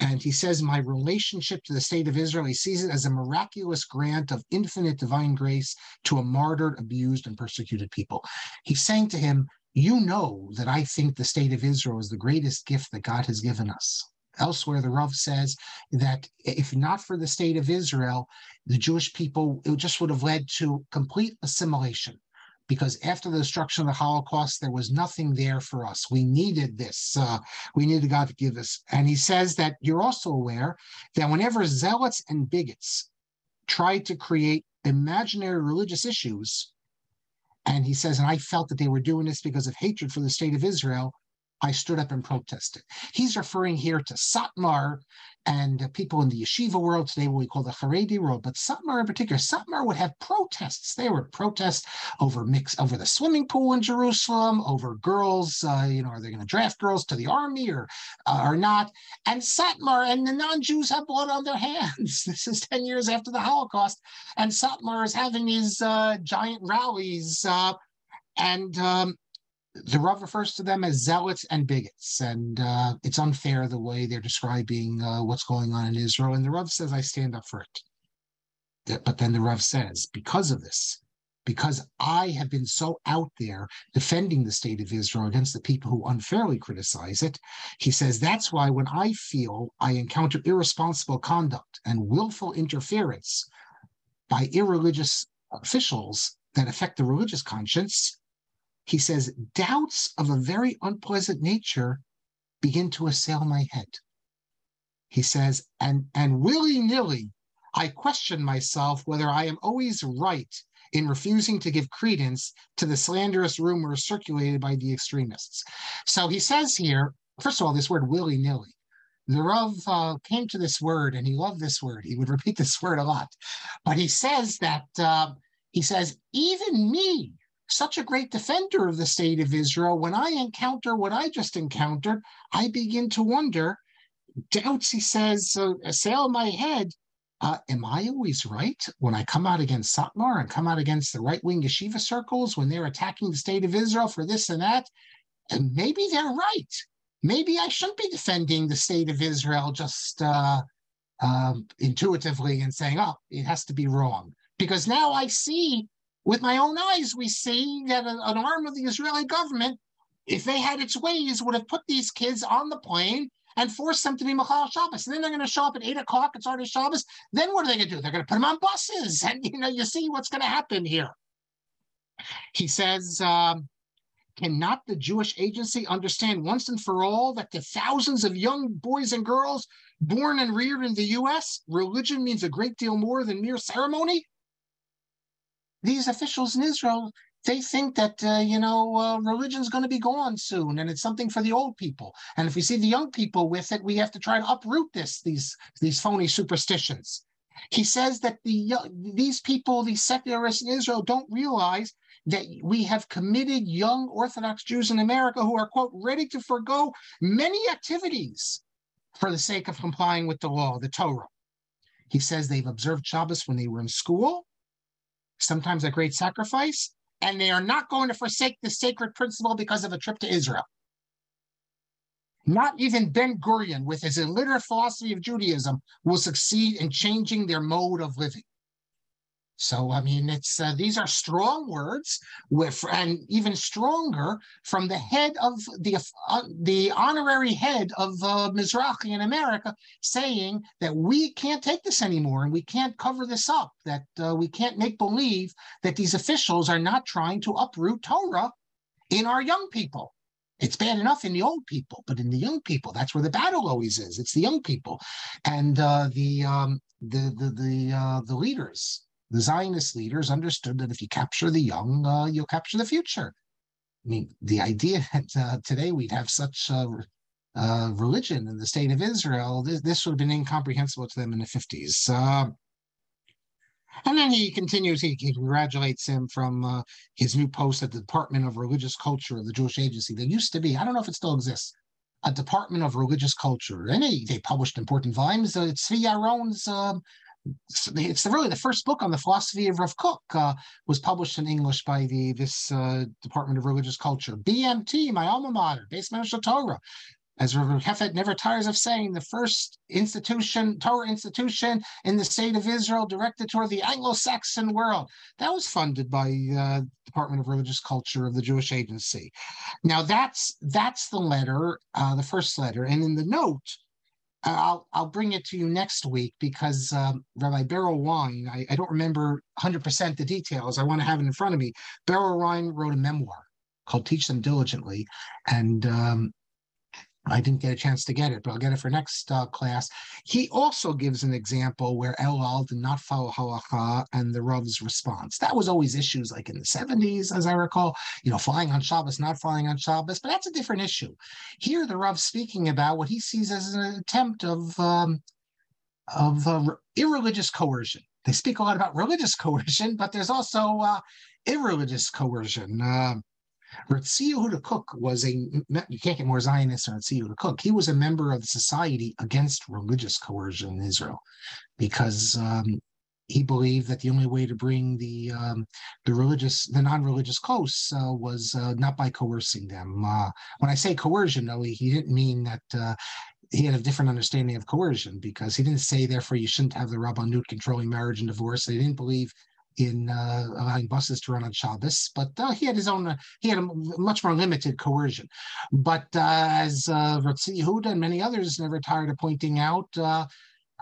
And he says, My relationship to the state of Israel, he sees it as a miraculous grant of infinite divine grace to a martyred, abused, and persecuted people. He's saying to him, You know that I think the state of Israel is the greatest gift that God has given us. Elsewhere, the Rav says that if not for the state of Israel, the Jewish people, it just would have led to complete assimilation. Because after the destruction of the Holocaust, there was nothing there for us. We needed this. Uh, we needed God to give us. And he says that you're also aware that whenever zealots and bigots tried to create imaginary religious issues, and he says, and I felt that they were doing this because of hatred for the state of Israel, I stood up and protested. He's referring here to Satmar and people in the yeshiva world today, what we call the Haredi world, but Satmar in particular, Satmar would have protests. They would protest over mix over the swimming pool in Jerusalem, over girls. Uh, you know, are they going to draft girls to the army or uh, or not? And Satmar and the non-Jews have blood on their hands. This is ten years after the Holocaust, and Satmar is having his uh, giant rallies. Uh, and um, the Rav refers to them as zealots and bigots, and uh, it's unfair the way they're describing uh, what's going on in Israel. And the Rav says, I stand up for it. But then the Rav says, because of this, because I have been so out there defending the state of Israel against the people who unfairly criticize it, he says, that's why when I feel I encounter irresponsible conduct and willful interference by irreligious officials that affect the religious conscience, he says, doubts of a very unpleasant nature begin to assail my head. He says, and, and willy nilly, I question myself whether I am always right in refusing to give credence to the slanderous rumors circulated by the extremists. So he says here, first of all, this word willy nilly. The Rav uh, came to this word and he loved this word. He would repeat this word a lot. But he says that, uh, he says, even me, such a great defender of the state of Israel, when I encounter what I just encountered, I begin to wonder. Doubts, he says, uh, assail my head. Uh, am I always right when I come out against Satmar and come out against the right wing yeshiva circles when they're attacking the state of Israel for this and that? And maybe they're right. Maybe I shouldn't be defending the state of Israel just uh, um, intuitively and saying, oh, it has to be wrong. Because now I see with my own eyes, we see that an arm of the Israeli government, if they had its ways, would have put these kids on the plane and forced them to be Machal Shabbos. And then they're going to show up at eight o'clock. It's already Shabbos. Then what are they going to do? They're going to put them on buses. And, you know, you see what's going to happen here. He says, um, cannot the Jewish agency understand once and for all that to thousands of young boys and girls born and reared in the U.S., religion means a great deal more than mere ceremony? These officials in Israel, they think that, uh, you know, uh, religion's going to be gone soon and it's something for the old people. And if we see the young people with it, we have to try to uproot this, these, these phony superstitions. He says that the these people, these secularists in Israel, don't realize that we have committed young Orthodox Jews in America who are, quote, ready to forego many activities for the sake of complying with the law, the Torah. He says they've observed Shabbos when they were in school sometimes a great sacrifice, and they are not going to forsake the sacred principle because of a trip to Israel. Not even Ben Gurion, with his illiterate philosophy of Judaism, will succeed in changing their mode of living. So I mean, it's uh, these are strong words, with and even stronger from the head of the uh, the honorary head of uh, Mizrahi in America, saying that we can't take this anymore and we can't cover this up. That uh, we can't make believe that these officials are not trying to uproot Torah in our young people. It's bad enough in the old people, but in the young people, that's where the battle always is. It's the young people, and uh, the um, the the the uh, the leaders the Zionist leaders understood that if you capture the young, uh, you'll capture the future. I mean, the idea that uh, today we'd have such uh, religion in the state of Israel, this, this, would have been incomprehensible to them in the 50s. Um, and then he continues, he, he congratulates him from uh, his new post at the Department of Religious Culture of the Jewish Agency. There used to be, I don't know if it still exists, a Department of Religious Culture. And they, they published important volumes. Uh, Tzvi Yaron's um, it's really the first book on the philosophy of Rav Kook uh, was published in English by the this uh, Department of Religious Culture. BMT, my alma mater, Beis Medrash Torah. As Rav Hefet never tires of saying, the first institution, Torah institution in the state of Israel directed toward the Anglo-Saxon world. That was funded by uh, Department of Religious Culture of the Jewish Agency. Now that's that's the letter, uh, the first letter, and in the note I'll I'll bring it to you next week because um, Rabbi Berel Wein, I, I don't remember 100% the details. I want to have it in front of me. Berel Wein wrote a memoir called Teach Them Diligently. And um, I didn't get a chance to get it, but I'll get it for next uh, class. He also gives an example where El did not follow halacha and the Rav's response. That was always issues like in the 70s, as I recall, you know, flying on Shabbos, not flying on Shabbos, but that's a different issue. Here, the Rav speaking about what he sees as an attempt of um, of uh, irreligious coercion. They speak a lot about religious coercion, but there's also uh, irreligious coercion. Yehuda Kook was a, you can't get more Zionist than Ratzi Yehuda Kook. He was a member of the Society Against Religious Coercion in Israel because um, he believed that the only way to bring the um, the religious, the non-religious close uh, was uh, not by coercing them. Uh, when I say coercion, though, he, he didn't mean that uh, he had a different understanding of coercion because he didn't say, therefore, you shouldn't have the Rabbanut controlling marriage and divorce. He didn't believe in uh, allowing buses to run on Shabbos, but uh, he had his own, uh, he had a much more limited coercion. But uh, as uh, Ratzi Yehuda and many others never tired of pointing out, uh,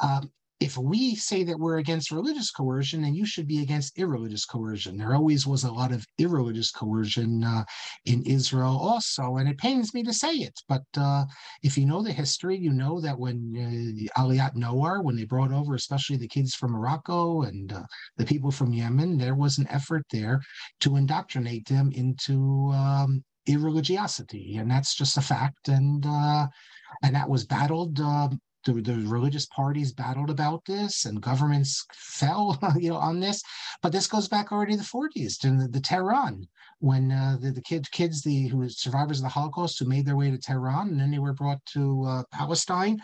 um, if we say that we're against religious coercion, then you should be against irreligious coercion. There always was a lot of irreligious coercion uh, in Israel, also, and it pains me to say it. But uh, if you know the history, you know that when uh, Aliyat Noar, when they brought over, especially the kids from Morocco and uh, the people from Yemen, there was an effort there to indoctrinate them into um, irreligiosity, and that's just a fact. And uh, and that was battled um, the, the religious parties battled about this and governments fell you know on this. But this goes back already to the 40s to the, the tehran when uh, the, the kids kids the who survivors of the holocaust who made their way to tehran and then they were brought to uh, palestine.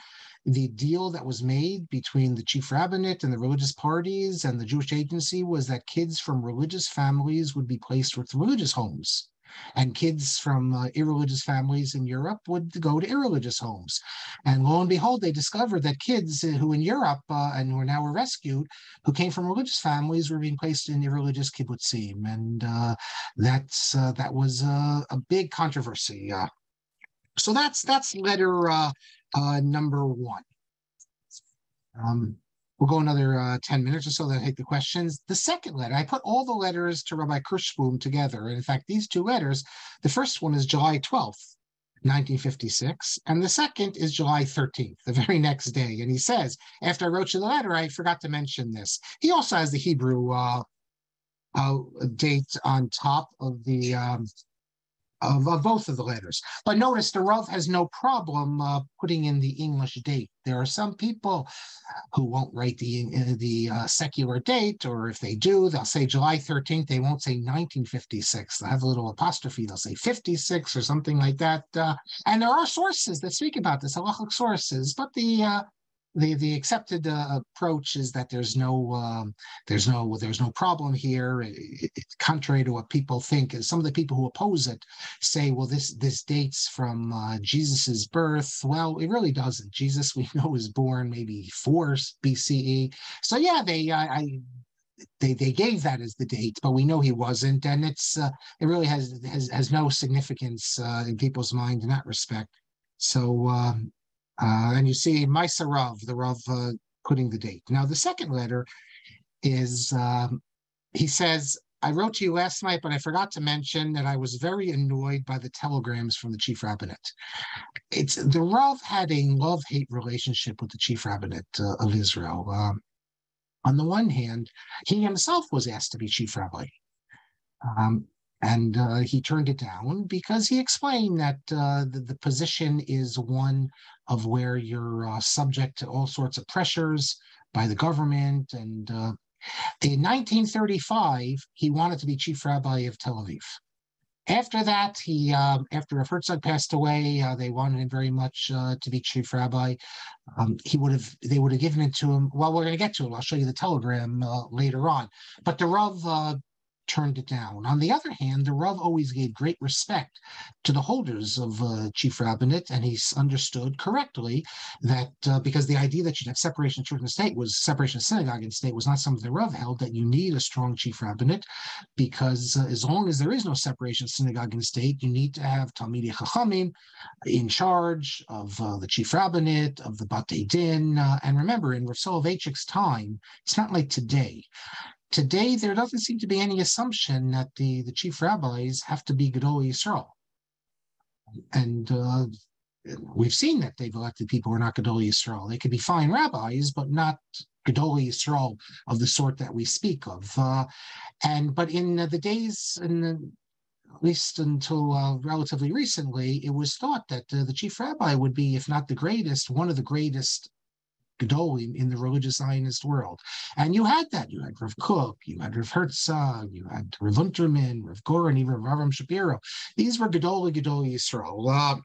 The deal that was made between the chief rabbinate and the religious parties and the jewish agency was that kids from religious families would be placed with religious homes and kids from uh, irreligious families in Europe would go to irreligious homes. And lo and behold, they discovered that kids uh, who in Europe uh, and who now were rescued, who came from religious families, were being placed in irreligious kibbutzim, and uh, that's uh, that was uh, a big controversy. so that's that's letter number one. Um, We'll go another uh, 10 minutes or so, then take the questions. The second letter, I put all the letters to Rabbi Kirshblum together. And in fact, these two letters, the first one is July 12th, 1956, and the second is July 13th, the very next day. And he says, after I wrote you the letter, I forgot to mention this. He also has the Hebrew uh, uh, date on top of the um, of, of, both of the letters. But notice the Rav has no problem uh, putting in the English date. There are some people who won't write the uh, the uh, secular date, or if they do, they'll say July 13th. They won't say 1956. They'll have a little apostrophe. They'll say 56 or something like that. Uh, and there are sources that speak about this, halachic sources, but the uh, the the accepted uh, approach is that there's no um, there's no there's no problem here. It, it, contrary to what people think, some of the people who oppose it say, well, this this dates from uh, Jesus's birth. Well, it really doesn't. Jesus, we know, was born maybe four BCE. So yeah, they I they they gave that as the date, but we know he wasn't, and it's uh, it really has has has no significance uh, in people's mind in that respect. So um, uh, and you see Maaseh Rav, the Rav uh, putting the date. Now, the second letter is um, he says, I wrote to you last night, but I forgot to mention that I was very annoyed by the telegrams from the chief rabbinate. It's the Rav had a love hate relationship with the chief rabbinate uh, of Israel. Um, on the one hand, he himself was asked to be chief rabbi. Um, and uh, he turned it down because he explained that uh, the, the, position is one of where you're uh, subject to all sorts of pressures by the government. And uh, in 1935, he wanted to be chief rabbi of Tel Aviv. After that, he um, after Herzog passed away, uh, they wanted him very much uh, to be chief rabbi. Um, he would have they would have given it to him. Well, we're going to get to it. I'll show you the telegram later on. But the Rav turned it down. On the other hand, the Rav always gave great respect to the holders of uh, chief rabbinate, and he understood correctly that uh, because the idea that you'd have separation of church and state was separation of synagogue and state was not something the Rav held, that you need a strong chief rabbinate, because uh, as long as there is no separation of synagogue and state, you need to have Talmidei Chachamim in charge of uh, the chief rabbinate, of the Batei Din. Uh, and remember, in Rav Soloveitchik's time, it's not like today. Today, there doesn't seem to be any assumption that the, the chief rabbis have to be Gedol Yisrael. And uh, we've seen that they've elected people who are not Gedol Yisrael. They could be fine rabbis, but not Gedol Yisrael of the sort that we speak of. Uh, and but in the days, in the, at least until uh, relatively recently, it was thought that uh, the chief rabbi would be, if not the greatest, one of the greatest Gedolim in the religious Zionist world. And you had that. You had Rav Kook, you had Rav Herzog, you had Rav Unterman, Rav even Rav Avram Shapiro. These were Gedoli Gedoli Yisrael. Uh,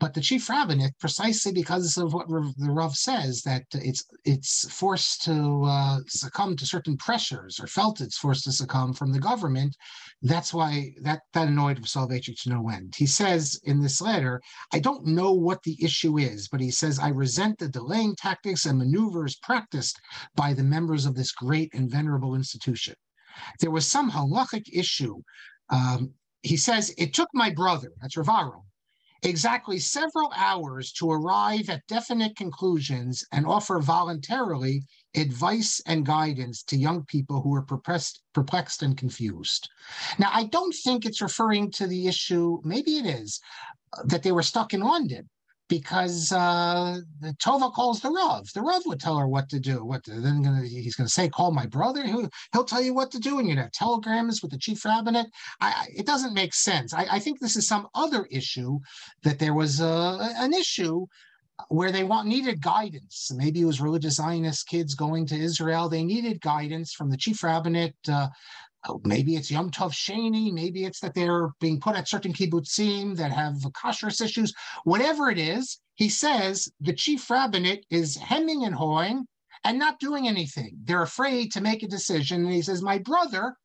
but the chief rabbinate, precisely because of what the Rav says, that it's it's forced to uh, succumb to certain pressures, or felt it's forced to succumb from the government. That's why that that annoyed Soloveitchik to no end. He says in this letter, I don't know what the issue is, but he says I resent the delaying tactics and maneuvers practiced by the members of this great and venerable institution. There was some halachic issue. Um, he says it took my brother, that's Rav Aaron, exactly several hours to arrive at definite conclusions and offer voluntarily advice and guidance to young people who are perplexed, perplexed and confused. Now, I don't think it's referring to the issue, maybe it is, uh, that they were stuck in London because uh, Tova calls the Rav. The Rav would tell her what to do. What to, then gonna, he's going to say, "Call my brother." He'll, he'll tell you what to do, and you have telegrams with the chief rabbinate. I, it doesn't make sense. I, I, think this is some other issue that there was uh, an issue where they want needed guidance. Maybe it was religious Zionist kids going to Israel. They needed guidance from the chief rabbinate. Uh, maybe it's Yom Tov Sheni. Maybe it's that they're being put at certain kibbutzim that have kashrus issues. Whatever it is, he says the chief rabbinate is hemming and hawing and not doing anything. They're afraid to make a decision. And he says, my brother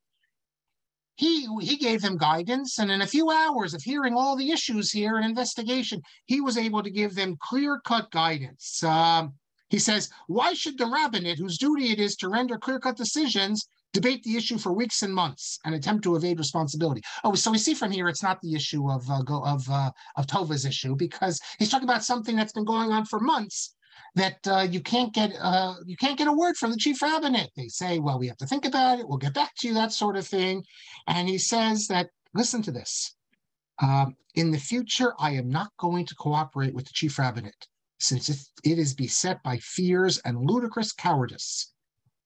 he he gave them guidance and in a few hours of hearing all the issues here and investigation he was able to give them clear-cut guidance um, he says why should the rabbinate whose duty it is to render clear-cut decisions debate the issue for weeks and months and attempt to evade responsibility oh so we see from here it's not the issue of uh, go, of uh, of tova's issue because he's talking about something that's been going on for months that uh, you can't get uh, you can't get a word from the chief rabbinate. They say, well, we have to think about it. We'll get back to you, that sort of thing. And he says that listen to this. Um, in the future, I am not going to cooperate with the chief rabbinate, since it is beset by fears and ludicrous cowardice.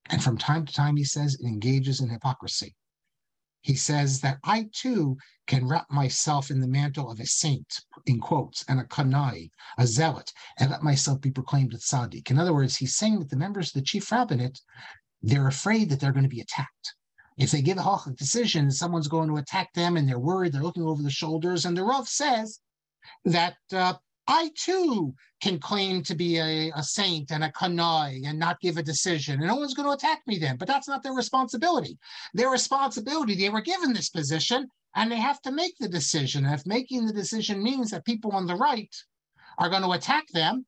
And from time to time, he says, it engages in hypocrisy he says that I too can wrap myself in the mantle of a saint, in quotes, and a kanai, a zealot, and let myself be proclaimed a tzaddik. In other words, he's saying that the members of the chief rabbinate, they're afraid that they're going to be attacked. If they give a halachic decision, someone's going to attack them, and they're worried, they're looking over the shoulders, and the Rav says that uh, I too can claim to be a, a saint and a kanai and not give a decision, and no one's going to attack me then. But that's not their responsibility. Their responsibility, they were given this position and they have to make the decision. And if making the decision means that people on the right are going to attack them,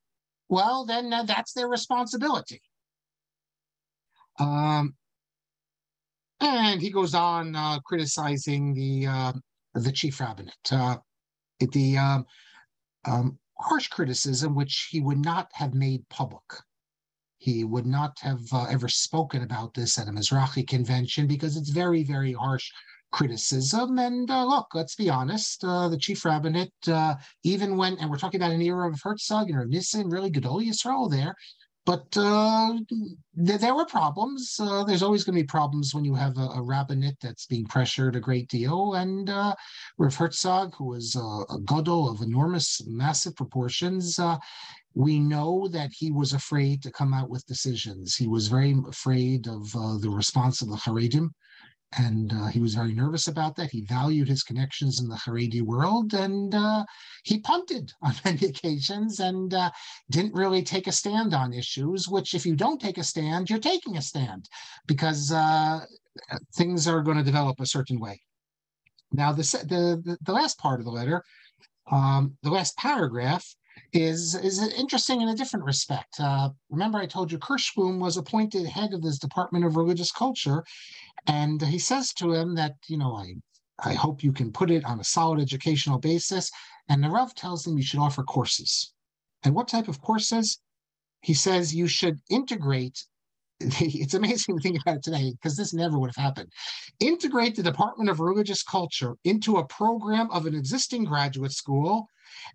well, then uh, that's their responsibility. Um, and he goes on uh, criticizing the uh, the chief rabbinate. Uh, the um, um, harsh criticism, which he would not have made public. He would not have uh, ever spoken about this at a Mizrahi convention because it's very, very harsh criticism. And uh, look, let's be honest, uh, the chief rabbinate, uh, even when, and we're talking about an era of Herzog and Nissim, really Gedol Yisrael there, but uh, th- there were problems. Uh, there's always going to be problems when you have a, a, rabbinate that's being pressured a great deal. And uh, Herzog, who was a gadol of enormous, massive proportions, uh, we know that he was afraid to come out with decisions. He was very afraid of uh, the response of the Haredim and uh, he was very nervous about that. He valued his connections in the Haredi world, and uh, he punted on many occasions and uh, didn't really take a stand on issues. Which, if you don't take a stand, you're taking a stand because uh, things are going to develop a certain way. Now, the the the last part of the letter, um, the last paragraph, is is interesting in a different respect. Uh, remember, I told you Kirshblum was appointed head of this Department of Religious Culture, and he says to him that you know I I hope you can put it on a solid educational basis. And the Rav tells him you should offer courses. And what type of courses? He says you should integrate it's amazing to think about it today because this never would have happened. Integrate the Department of Religious Culture into a program of an existing graduate school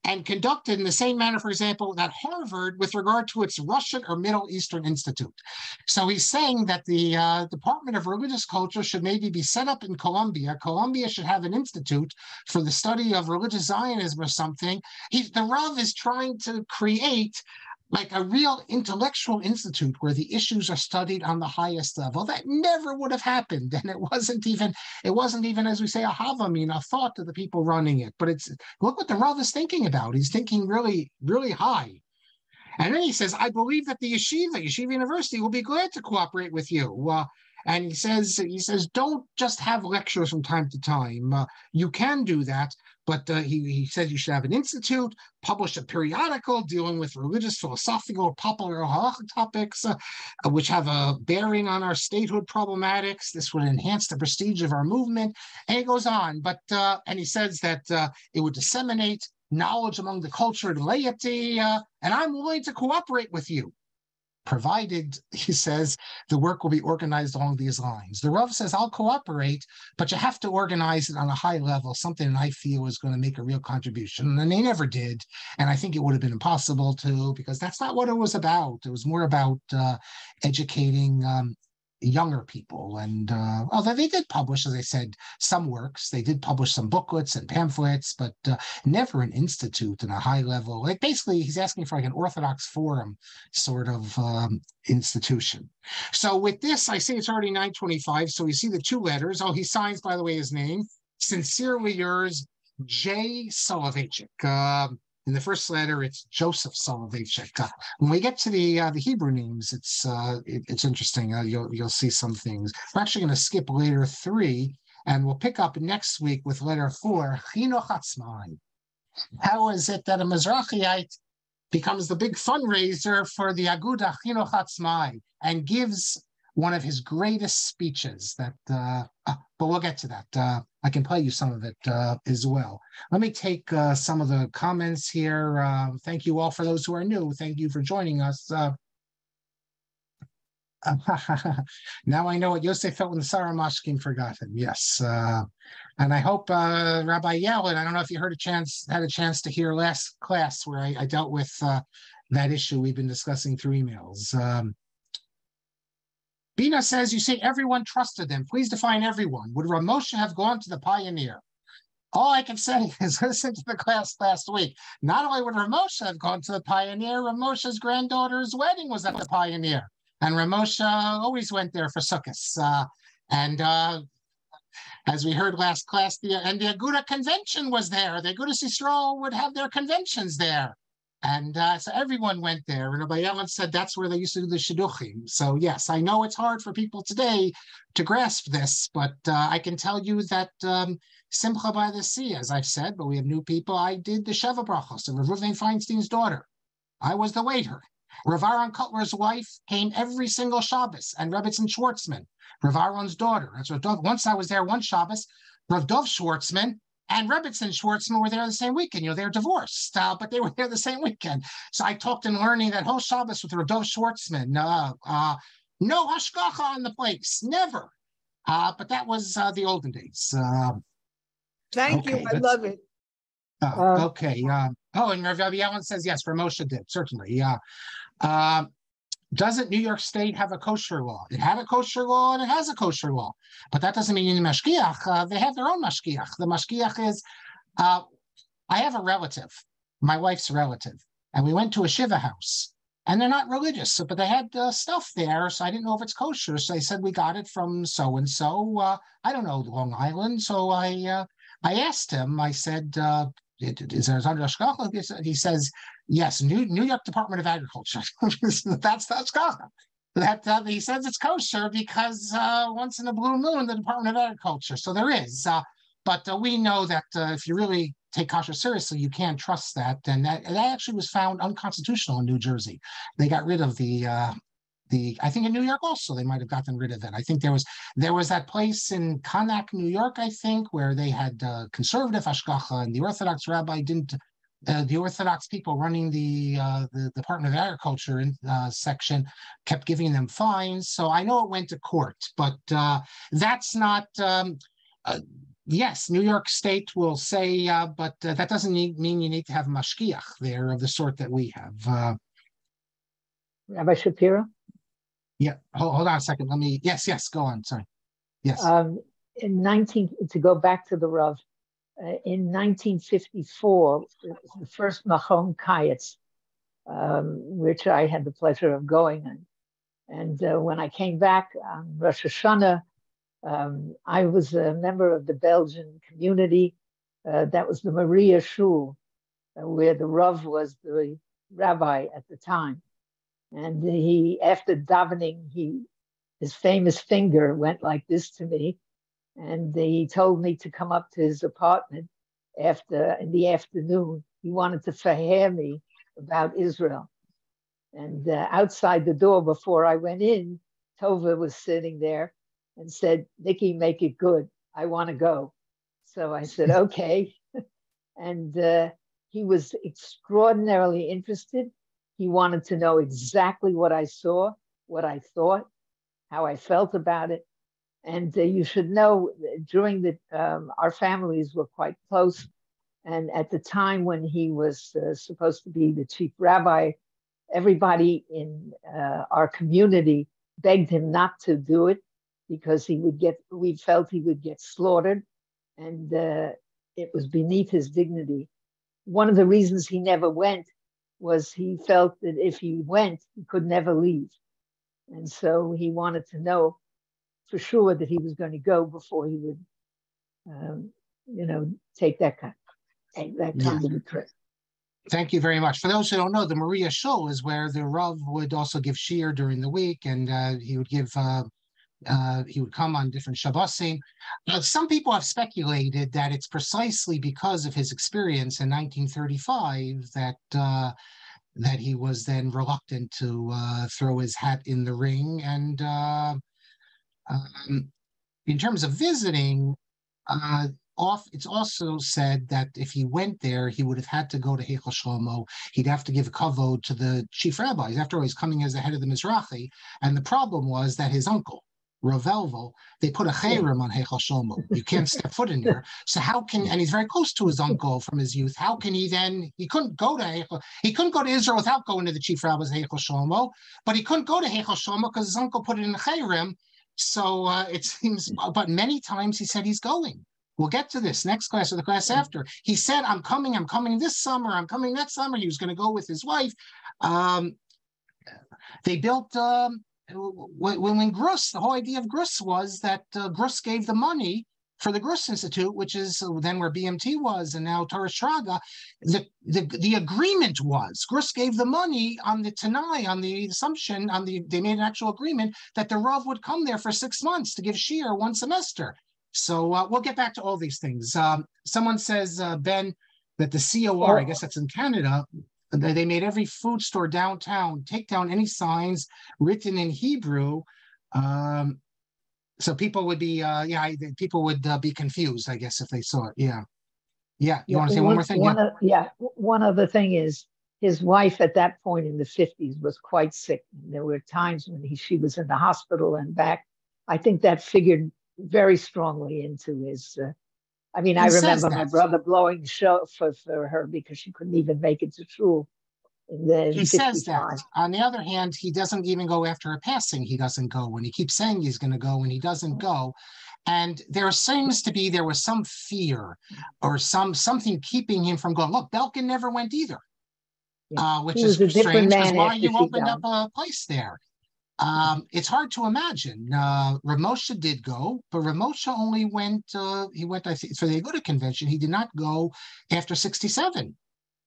and conducted in the same manner, for example, that Harvard with regard to its Russian or Middle Eastern Institute. So he's saying that the uh, Department of Religious Culture should maybe be set up in Columbia. Columbia should have an institute for the study of religious Zionism or something. He, the Rav is trying to create like a real intellectual institute where the issues are studied on the highest level. That never would have happened, and it wasn't even it wasn't even as we say a havamina, a thought to the people running it. But it's look what the Rav is thinking about. He's thinking really really high. And then he says, I believe that the yeshiva, Yeshiva University, will be glad to cooperate with you. Uh, and he says, he says, don't just have lectures from time to time. Uh, you can do that, but uh, he, he said you should have an institute, publish a periodical dealing with religious, philosophical, popular topics, uh, which have a bearing on our statehood problematics. This would enhance the prestige of our movement. And he goes on, but uh, and he says that uh, it would disseminate knowledge among the cultured laity, uh, and I'm willing to cooperate with you provided, he says, the work will be organized along these lines. The Rav says, I'll cooperate, but you have to organize it on a high level, something I feel is going to make a real contribution. And they never did. And I think it would have been impossible to, because that's not what it was about. It was more about uh, educating um, younger people. And uh, although they did publish, as I said, some works, they did publish some booklets and pamphlets, but uh, never an institute and a high level. Like basically, he's asking for like an Orthodox forum sort of um, institution. So with this, I see it's already 925. So we see the two letters. Oh, he signs, by the way, his name. Sincerely yours, J. Soloveitchik. Uh, in the first letter, it's Joseph Soloveitchik. Uh, when we get to the uh, the Hebrew names, it's uh, it, it's interesting. Uh, you'll you'll see some things. We're actually going to skip letter three, and we'll pick up next week with letter four. How is it that a Mizrahiite becomes the big fundraiser for the Aguda Chinuch Atzmai and gives one of his greatest speeches that, uh, uh, but we'll get to that. Uh, I can play you some of it uh, as well. Let me take uh, some of the comments here. Um, thank you all for those who are new. Thank you for joining us. Uh, now I know what Yosef felt when Sar HaMashkim forgot him. Yes, and I hope Rabbi Yellen. I don't know if you heard a chance, had a chance to hear last class where I, I dealt with that issue we've been discussing through emails. Um, Bina says, you say everyone trusted them. Please define everyone. Would Ramosha have gone to the pioneer? All I can say is listen to the class last week. Not only would Ramosha have gone to the pioneer, Ramosha's granddaughter's wedding was at the pioneer. And Ramosha always went there for sukkahs. Uh, and uh, as we heard last class, the, and the Aguda convention was there. The Aguda Yisrael would have their conventions there. And uh, so everyone went there. And Rabbi Yellen said that's where they used to do the shidduchim. So yes, I know it's hard for people today to grasp this, but uh, I can tell you that um, Simcha by the Sea, as I've said, but we have new people. I did the Sheva Brachos of Rav Feinstein's daughter. I was the waiter. Rav Aaron Kotler's wife came every single Shabbos, and Rebbitzin Schwartzman, Rav Aaron's daughter. Once I was there one Shabbos, Rav Dov Schwartzman and Rebitz and Schwartzman were there the same weekend. You know, they're divorced, uh, but they were there the same weekend. So I talked in learning that whole Shabbos with Radov Schwartzman. Uh, uh, no hashgacha on the place, never. Uh, but that was uh, the olden days. Um, Thank okay, you. I love it. Uh, okay. oh, and Rav Allen says yes. Ramosha did certainly. Yeah. Doesn't New York State have a kosher law? It had a kosher law and it has a kosher law, but that doesn't mean in mashgiach uh, they have their own mashgiach. The mashgiach is, uh, I have a relative, my wife's relative, and we went to a shiva house, and they're not religious, but they had uh, stuff there, so I didn't know if it's kosher. So they said we got it from so and so. I don't know Long Island, so I uh, I asked him. I said, uh, "Is there under He says Yes, New New York Department of Agriculture. that's that's. That uh, he says it's kosher because uh, once in a blue moon, the Department of Agriculture. So there is, uh, but uh, we know that uh, if you really take kosher seriously, you can't trust that. And that, that actually was found unconstitutional in New Jersey. They got rid of the uh, the I think in New York also they might have gotten rid of it. I think there was there was that place in Commack, New York, I think, where they had uh, conservative hashgacha, and the Orthodox rabbi didn't uh, the Orthodox people running the uh, the Department of Agriculture in, uh, section kept giving them fines. So I know it went to court, but uh, that's not. Um, uh, yes, New York State will say, uh, but that doesn't need, mean you need to have mashgiach there of the sort that we have. Rabbi Shapiro. Yeah, hold, hold, on a second. Let me. Yes, yes, go on. Sorry. Yes. Um, in 19 to go back to the Rav uh, in 1954, the first Machon Kayetz, um, which I had the pleasure of going on. And uh, when I came back on Rosh Hashanah, um, I was a member of the Belgian community. Uh, that was the Moriah Shul, uh, where the Rav was the rabbi at the time. And he, after davening, he his famous finger went like this to me and he told me to come up to his apartment after in the afternoon. He wanted to hear me about Israel. And uh, outside the door, before I went in, Tova was sitting there and said, Nikki, make it good. I want to go. So I said, okay. and uh, he he was extraordinarily interested. He wanted to know exactly what I saw, what I thought, how I felt about it. And uh, you should know during the, um, our families were quite close. And at the time when he was uh, supposed to be the chief rabbi, everybody in uh, our community begged him not to do it because he would get, we felt he would get slaughtered and uh, it was beneath his dignity. One of the reasons he never went was he felt that if he went, he could never leave. And so he wanted to know for sure that he was going to go before he would, um, you know, take that kind, take that kind yeah. of a trip. Thank you very much. For those who don't know, the Moriah Shul is where the Rav would also give shiur during the week, and uh, he would give uh, uh, he would come on different Shabbosim. Some people have speculated that it's precisely because of his experience in 1935 that uh, that he was then reluctant to uh, throw his hat in the ring. And uh, um, in terms of visiting, uh, off, it's also said that if he went there, he would have had to go to Heichal Shlomo. He'd have to give a kavod to the chief rabbis. After all, he's coming as the head of the Mizrahi. And the problem was that his uncle, Rav Velvel, they put a chayrim on Heichal Shlomo. You can't step foot in there. So how can, and he's very close to his uncle from his youth. How can he then, he couldn't go to Heichal, he couldn't go to Israel without going to the chief rabbi's Heichal Shlomo, but he couldn't go to Heichal Shlomo because his uncle put it in chayrim. So uh, it seems, but many times he said he's going. We'll get to this next class or the class after. He said, I'm coming, I'm coming this summer, I'm coming next summer. He was going to go with his wife. Um, they built um, when, when Gruss, the whole idea of Gruss was that uh, Gruss gave the money for the Gruss Institute, which is then where BMT was, and now Torat Shraga, the, the, the agreement was Gruss gave the money on the Tanai, on the assumption, on the they made an actual agreement that the Rav would come there for six months to give shiur one semester. So uh, we'll get back to all these things. Um, someone says, uh, Ben, that the COR, I guess that's in Canada, they made every food store downtown take down any signs written in Hebrew. Um, so people would be, uh, yeah, people would uh, be confused, I guess, if they saw it. Yeah. Yeah. You yeah, want to say one, one more thing? One yeah. Of, yeah. One other thing is his wife at that point in the 50s was quite sick. There were times when he, she was in the hospital and back. I think that figured very strongly into his uh, I mean, he I remember my brother blowing show for, for her because she couldn't even make it to shul. He says that. On the other hand, he doesn't even go after a passing. He doesn't go when he keeps saying he's going to go and he doesn't go. And there seems to be there was some fear or some something keeping him from going. Look, Belkin never went either, yeah. uh, which is strange because why you opened up a place there. Um, it's hard to imagine. Uh, Ramosha did go, but Ramosha only went. Uh, he went, I think, for the Aguda convention. He did not go after '67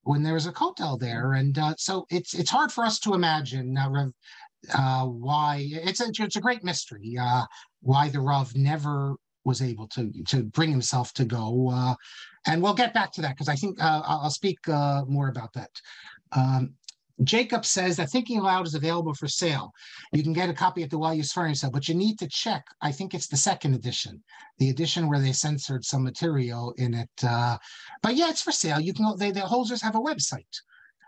when there was a kotel there, and uh, so it's it's hard for us to imagine uh, uh, why. It's a it's a great mystery uh, why the Rav never was able to to bring himself to go. Uh, and we'll get back to that because I think uh, I'll speak uh, more about that. Um, Jacob says that Thinking Aloud is available for sale. You can get a copy at the Well Used Furniture Sale, but you need to check. I think it's the second edition, the edition where they censored some material in it. Uh, but yeah, it's for sale. You can. They, the Holzers have a website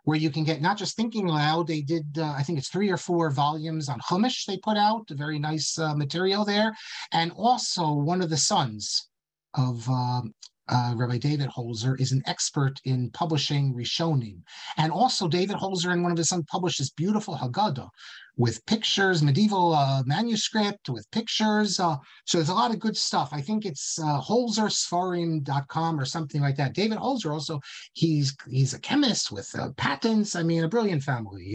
where you can get not just Thinking Aloud. They did, uh, I think it's three or four volumes on Chumash. They put out a very nice uh, material there, and also one of the sons of um, uh, Rabbi David Holzer is an expert in publishing Rishonim. And also David Holzer in one of his sons published this beautiful Haggadah with pictures, medieval uh, manuscript with pictures. Uh, so there's a lot of good stuff. I think it's uh, holzerseforim.com or something like that. David Holzer also, he's he's a chemist with uh, patents. I mean, a brilliant family.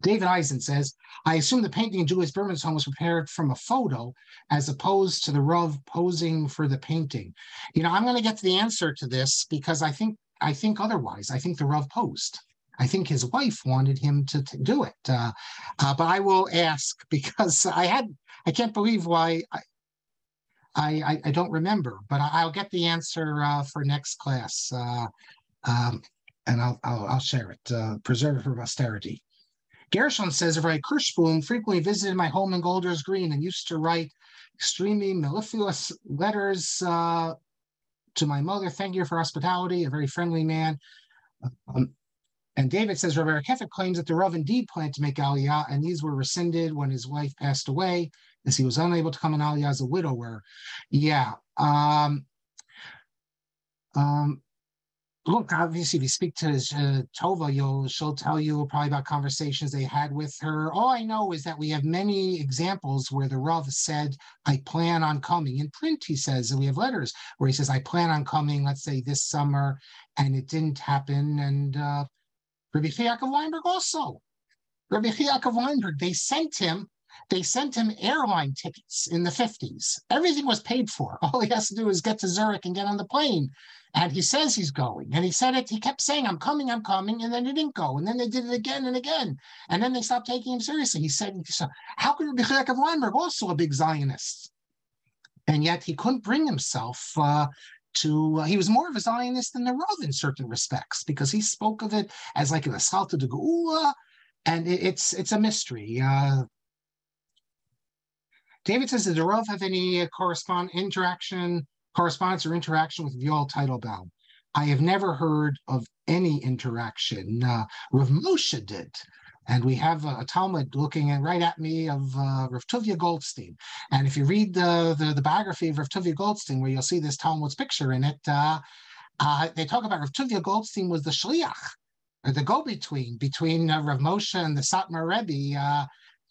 David Eisen says, I assume the painting in Julius Berman's home was prepared from a photo as opposed to the Rav posing for the painting. You know, I'm going to get to the answer to this because I think I think otherwise. I think the Rav posed. I think his wife wanted him to, to do it. Uh, uh, but I will ask because I had I can't believe why I I, I don't remember, but I, will get the answer uh, for next class. Uh, um, and I'll, I'll, I'll share it, uh, preserve it for posterity. Gershon says, Rabbi Kirshblum frequently visited my home in Golders Green and used to write extremely mellifluous letters uh, to my mother, thank you for hospitality, a very friendly man. Um, and David says Rabbi Kefik claims that the Rav indeed planned to make Aliyah, and these were rescinded when his wife passed away, as he was unable to come in Aliyah as a widower. Yeah. Um, um, look, obviously, if you speak to uh, Tova, you'll she'll tell you probably about conversations they had with her. All I know is that we have many examples where the Rav said, "I plan on coming." In print, he says, and we have letters where he says, "I plan on coming." Let's say this summer, and it didn't happen. And uh, Rabbi Yaakov Weinberg also, Rabbi Yaakov Weinberg, they sent him they sent him airline tickets in the 50s. Everything was paid for. All he has to do is get to Zurich and get on the plane. And he says he's going. And he said it, he kept saying, I'm coming, I'm coming. And then he didn't go. And then they did it again and again. And then they stopped taking him seriously. He said, How could Rabbi Yaakov Weinberg, also a big Zionist? And yet he couldn't bring himself uh, to, uh, he was more of a Zionist than the Rav in certain respects because he spoke of it as like an assault to the Geula. And it, it's it's a mystery. Uh, David says, did the Rav have any uh, correspond interaction correspondence or interaction with Yoel Teitelbaum. I have never heard of any interaction. Uh, Rav Moshe did. And we have a, a Talmud looking at, right at me of uh, Rav Tuvia Goldstein. And if you read the, the, the, biography of Rav Tuvia Goldstein, where you'll see this Talmud's picture in it, uh, uh, they talk about Rav Tuvia Goldstein was the shliach, or the go-between between uh, Rav Moshe and the Satmar Rebbe uh,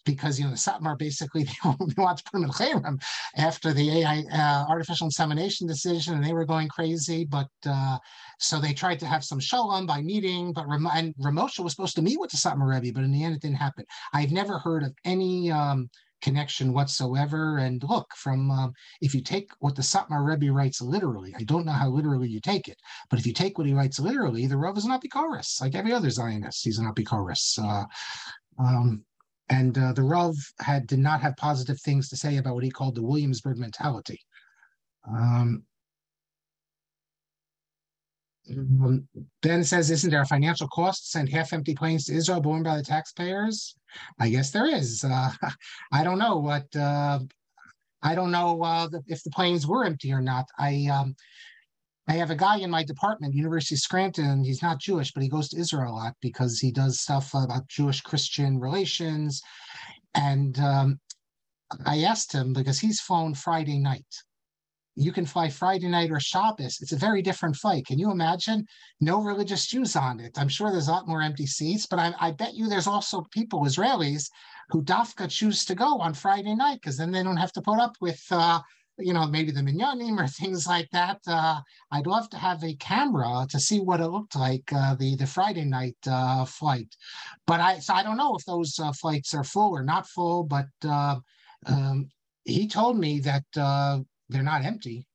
because you know the Satmar basically they want to put him in Chayrim after the AI uh, artificial insemination decision, and they were going crazy. But uh, so they tried to have some shalom by meeting, but Ram- and Ramosha was supposed to meet with the Satmar Rebbe, but in the end it didn't happen. I've never heard of any um, connection whatsoever. And look, from um, if you take what the Satmar Rebbe writes literally, I don't know how literally you take it, but if you take what he writes literally, the Rav is an apikoros, like every other Zionist, he's an apikoros. Uh, um, and uh, the Rav had did not have positive things to say about what he called the Williamsburg mentality. Um, Ben says, isn't there a financial cost to send half-empty planes to Israel borne by the taxpayers? I guess there is. Uh, I don't know what. Uh, I don't know uh, if the planes were empty or not. I um, I have a guy in my department, University of Scranton. He's not Jewish, but he goes to Israel a lot because he does stuff about Jewish Christian relations. And um, I asked him because he's flown Friday night. You can fly Friday night or Shabbos. It's a very different flight. Can you imagine? No religious Jews on it. I'm sure there's a lot more empty seats, but I, I bet you there's also people, Israelis, who dafka choose to go on Friday night because then they don't have to put up with uh, you know, maybe the minyanim or things like that. Uh, I'd love to have a camera to see what it looked like uh, the the Friday night uh, flight, but I so I don't know if those uh, flights are full or not full. But uh, um, he told me that uh, they're not empty.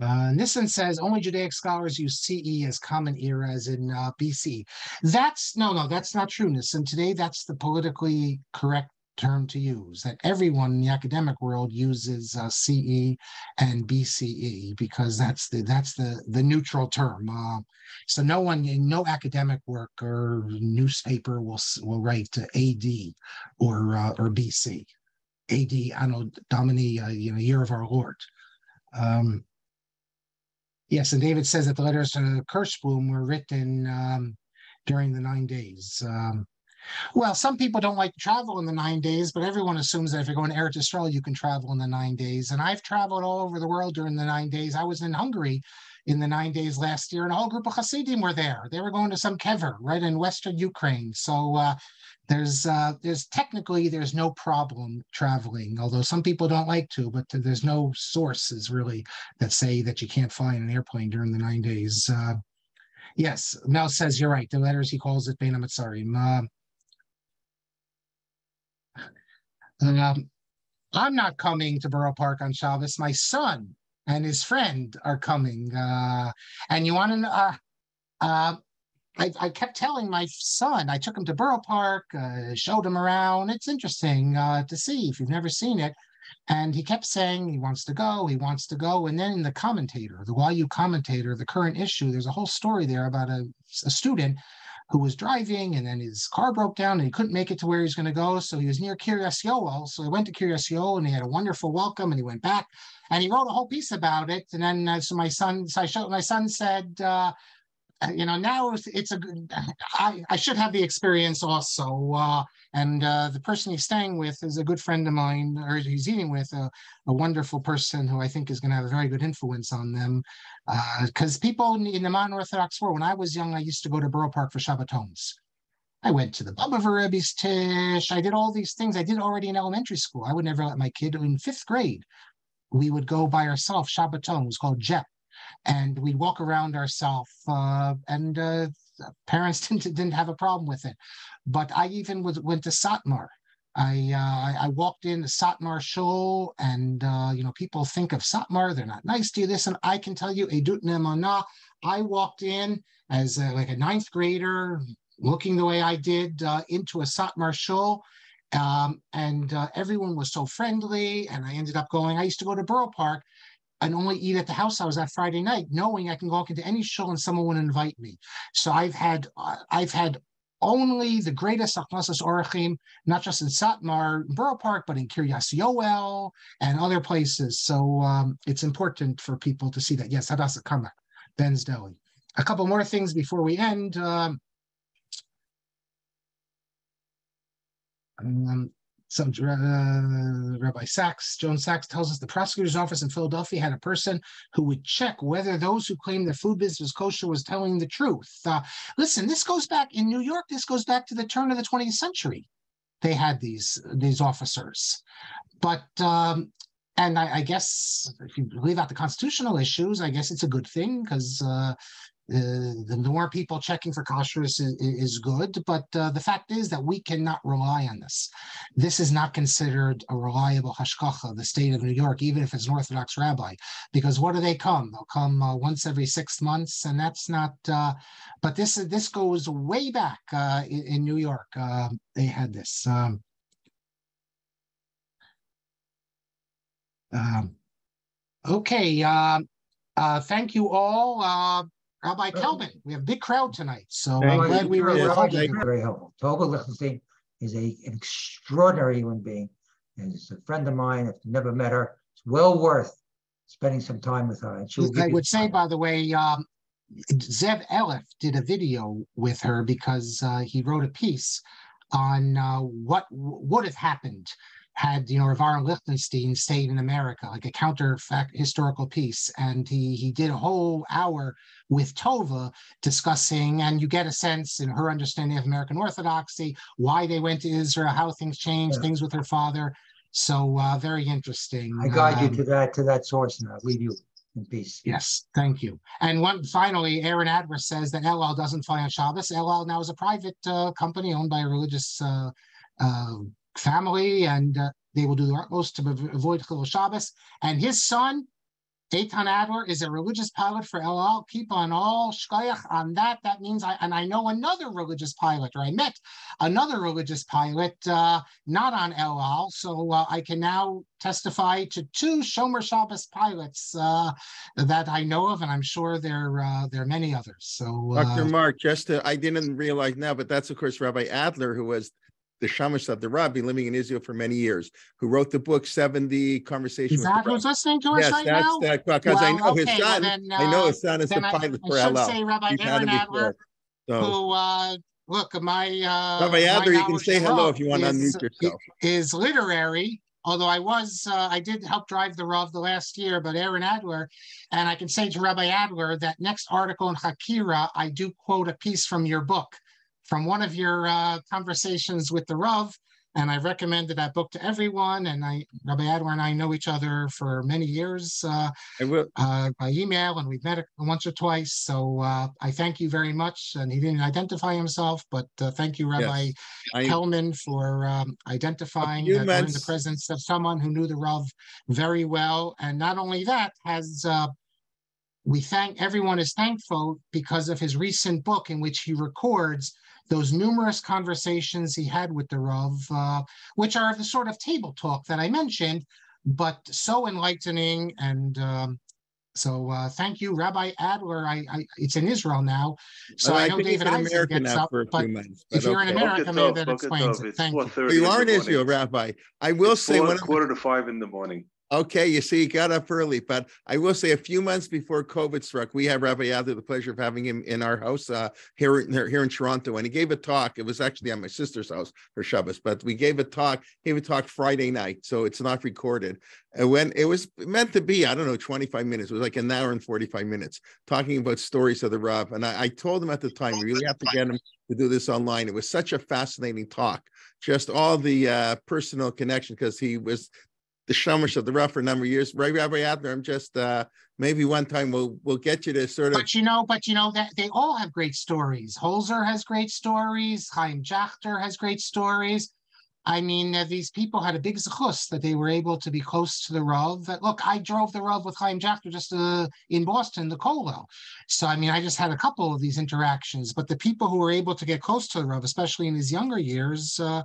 Uh, Nissan says only Judaic scholars use CE as common era, as in uh, BC. That's no, no, that's not true, Nissan. Today, that's the politically correct term to use that everyone in the academic world uses uh, CE and BCE because that's the that's the the neutral term. Uh, so no one, no academic work or newspaper will will write AD or uh, or BC. AD Anno Domini, uh, you know, year of our Lord. Um, yes, and David says that the letters to Kirshblum were written um, during the nine days. Um, well, some people don't like to travel in the nine days, but everyone assumes that if you're going to Eretz Yisrael, you can travel in the nine days. And I've traveled all over the world during the nine days. I was in Hungary in the nine days last year, and a whole group of Hasidim were there. They were going to some kever right in western Ukraine. So uh, there's uh, there's technically there's no problem traveling, although some people don't like to. But there's no sources really that say that you can't fly in an airplane during the nine days. Uh, yes, Mel says you're right. The letters he calls it Bein Hametzarim. Uh, Um, I'm not coming to Borough Park on Shabbos. My son and his friend are coming. Uh, and you want to know? Uh, uh, I, I, kept telling my son, I took him to Borough Park, uh, showed him around. It's interesting uh, to see if you've never seen it. And he kept saying he wants to go, he wants to go. And then the commentator, the YU commentator, the current issue, there's a whole story there about a, a student who was driving, and then his car broke down and he couldn't make it to where he was going to go. So he was near Yoel. So he went to Yoel and he had a wonderful welcome and he went back and he wrote a whole piece about it. And then uh, so my son, so I showed my son said, uh, you know, now it's, it's a good, I, I should have the experience also. Uh, and uh, the person he's staying with is a good friend of mine, or he's eating with a, a wonderful person who I think is going to have a very good influence on them. Because uh, people in the modern Orthodox world, when I was young, I used to go to Borough Park for Shabbatons. I went to the Baba Rebbe's Tish. I did all these things I did already in elementary school. I would never let my kid in fifth grade. We would go by ourselves. Shabbaton was called Jep and we'd walk around ourselves uh, and uh, parents didn't, didn't have a problem with it but i even was, went to satmar I uh, I walked in the Satmar shul, and uh, you know people think of Satmar, they're not nice to you. This, and I can tell you. I walked in as a, like a ninth grader, looking the way I did uh, into a Satmar shul, um, and uh, everyone was so friendly. And I ended up going. I used to go to Borough Park, and only eat at the house I was at Friday night, knowing I can walk into any shul and someone would invite me. So I've had uh, I've had only the greatest achnasas orachim, not just in Satmar, Borough Park, but in Kiryas Yoel and other places. So um, it's important for people to see that. Yes, Hadassah Commack, Ben's Deli. A couple more things before we end. Um, um, some uh, Rabbi Sachs, Joan Sachs tells us the prosecutor's office in Philadelphia had a person who would check whether those who claimed their food business was kosher was telling the truth. Uh, listen, this goes back in New York. This goes back to the turn of the 20th century. They had these these officers, but um, and I, I, guess if you leave out the constitutional issues, I guess it's a good thing because uh, the more people checking for kashrus is, is, good, but uh, the fact is that we cannot rely on this. This is not considered a reliable hashgacha, the state of New York, even if it's an Orthodox rabbi, because what do they come? They'll come uh, once every six months, and that's not. Uh, but this this goes way back uh, in, in, New York. Um, they had this. Um, um, okay. Um, thank you all. Rabbi Kelman, we have a big crowd tonight, so I'm glad we were able to. Very helpful. Tova Lichtenstein is a, an extraordinary human being. And is a friend of mine. I've never met her. It's well worth spending some time with her. And I would say, by the way, um, Zev Eleff did a video with her because uh, he wrote a piece on uh, what would have happened had you know Rav Aaron Lichtenstein stayed in America, like a counter fact historical piece, and he he did a whole hour with Tova discussing, and you get a sense in her understanding of American Orthodoxy, why they went to Israel, how things changed, yeah. things with her father. So uh, very interesting. I guide um, you to that to that source, and I'll leave you in peace. Yes, thank you. And one finally, Aaron Adler says that El Al doesn't fly on Shabbos. El Al now is a private uh, company owned by a religious. Uh, uh family, and uh, they will do their utmost to avoid Chilul Shabbos. And his son, Eitan Adler, is a religious pilot for El Al. Keep on all shkoyach on that. That means I and I know another religious pilot, or I met another religious pilot, uh, not on El Al. So uh, I can now testify to two Shomer Shabbos pilots uh, that I know of, and I'm sure there uh, there are many others. So, Dr. Uh, Marc, just to, I didn't realize now, but that's of course Rabbi Adler, who was the Shamash of the Rabbi, living in Israel for many years, who wrote the book 70 Conversations. Is that who's listening to us yes, right that's now? That, because well, I know okay, his son. Well then, uh, I know his son is the pilot I, for I should say Rabbi Aaron Adler, so. who uh, look, my uh, Rabbi Adler, you can say hello if you want is, to unmute yourself. Is literary, although I was, uh, I did help drive the Rav the last year, but Aaron Adler, and I can say to Rabbi Adler that next article in Hakirah, I do quote a piece from your book from one of your uh, conversations with the Rav, and I recommended that book to everyone. And I, Rabbi Adler and I know each other for many years uh, uh, by email, and we've met once or twice. So uh, I thank you very much. And he didn't identify himself, but uh, thank you, Rabbi yes. I, Kelman, for um, identifying that in the presence of someone who knew the Rav very well. And not only that, has uh, we thank everyone is thankful because of his recent book in which he records those numerous conversations he had with the Rav, uh, which are the sort of table talk that I mentioned, but so enlightening and um, So uh, thank you, Rabbi Adler. I, I it's in Israel now, so Well, I know think he's David in Isaac America gets now up. for a But few months. if but you're in okay. America, Boker maybe Tov, that Boker explains it. Thank you. You are the in. Israel, Rabbi. I will It's say four- one quarter to five in the morning. Okay, you see, he got up early, but I will say a few months before COVID struck, we have Rabbi Adler the pleasure of having him in our house uh, here, in- here in Toronto, and he gave a talk. It was actually at my sister's house for Shabbos, but we gave a talk. He a talk Friday night, so it's not recorded. And when it was meant to be, I don't know, 25 minutes. It was like an hour and 45 minutes talking about stories of the Rav. And I, I told him at the time, we really have to get him to do this online. It was such a fascinating talk, just all the uh, personal connection, because he was the Shamash of the Rav for a number of years. Right, Rabbi Adler, I'm just uh, maybe one time we'll we'll get you to sort of But you know, but you know that they all have great stories. Holzer has great stories. Chaim Jachter has great stories. I mean, uh, these people had a big zechus that they were able to be close to the Rav. That look, I drove the Rav with Chaim Jachter just uh, in Boston, the Kollel. So I mean, I just had a couple of these interactions. But the people who were able to get close to the Rav, especially in his younger years, uh,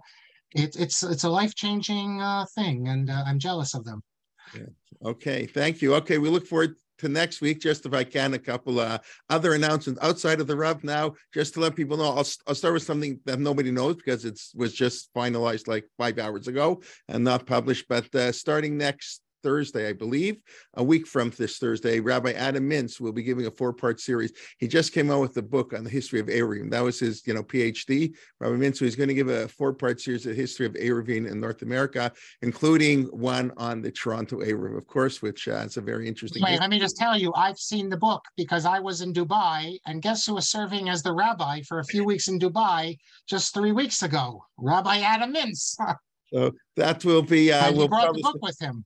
it, it's it's a life changing uh, thing, and uh, I'm jealous of them. Okay, thank you. Okay, we look forward to next week. Just if I can, a couple uh, other announcements outside of the Rav now, just to let people know. I'll, I'll start with something that nobody knows because it was just finalized like five hours ago and not published. But uh, starting next Thursday, I believe, a week from this Thursday, Rabbi Adam Mintz will be giving a four-part series. He just came out with a book on the history of Eruvin. That was his, you know, PhD. Rabbi Mintz, he's going to give a four-part series of the history of Eruvin in North America, including one on the Toronto Eruv, of course, which uh, is a very interesting. Wait, let me just tell you, I've seen the book because I was in Dubai, and guess who was serving as the rabbi for a few weeks in Dubai just three weeks ago? Rabbi Adam Mintz. So that will be. Uh, he we'll brought the book with him.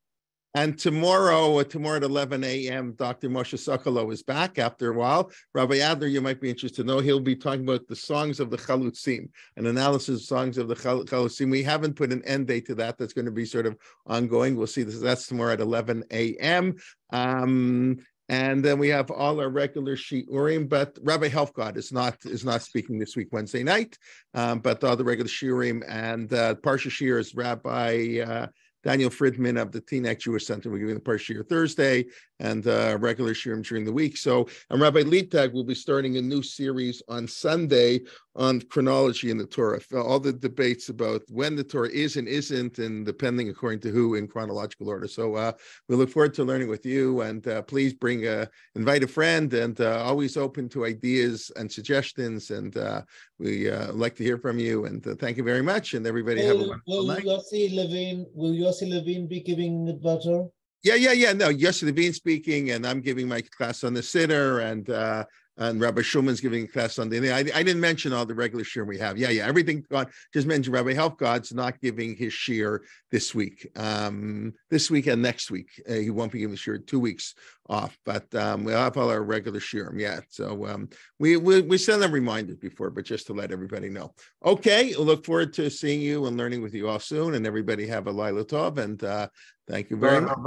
And tomorrow, tomorrow at 11 a.m., Dr. Moshe Sokolow is back after a while. Rabbi Adler, you might be interested to know, he'll be talking about the songs of the Chalutzim, an analysis of songs of the Chal- Chalutzim. We haven't put an end date to that. That's going to be sort of ongoing. We'll see this. That's tomorrow at 11 a.m. Um, and then we have all our regular shiurim, but Rabbi Helfgott is not is not speaking this week Wednesday night. Um, but all the regular shiurim and uh, Parsha Shiur is Rabbi uh, Daniel Friedman of the Teaneck Jewish Center. We're giving the Parsha Shiur Thursday and uh, regular shiurim during the week. So, and Rabbi Littag will be starting a new series on Sunday on chronology in the Torah. All the debates about when the Torah is and isn't, and depending according to who in chronological order. So, uh, we look forward to learning with you. And uh, please bring a invite a friend, and uh, always open to ideas and suggestions. And uh, we uh, like to hear from you. And uh, thank you very much. And everybody have a Will, wonderful will night. Yossi Levine, will Yossi Levine be giving butter? Yeah, yeah, yeah. No, Yossi Levine speaking, and I'm giving my class on the sitter, and uh, and Rabbi Schulman's giving a class Sunday. I, I, didn't mention all the regular shiur we have. Yeah, yeah, everything. God just mentioned Rabbi Helfgott's not giving his shiur this week, um, this week and next week. Uh, he won't be giving the two weeks off, but um, we'll have all our regular shiur. Yeah, so um, we, we we send them reminders before, but just to let everybody know. Okay, look forward to seeing you and learning with you all soon. And everybody have a Lila Tov, and uh, thank you very much.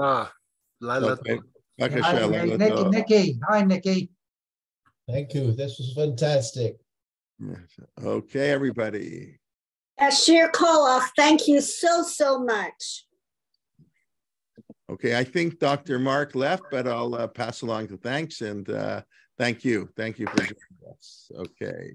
Lila Tov. Hi, Nikki. Hi, Nikki. Thank you. This was fantastic. Okay, everybody. Ashir Koloff, thank you so, so much. Okay, I think Dr. Marc left, but I'll uh, pass along the thanks and uh, thank you. Thank you for joining us. Okay.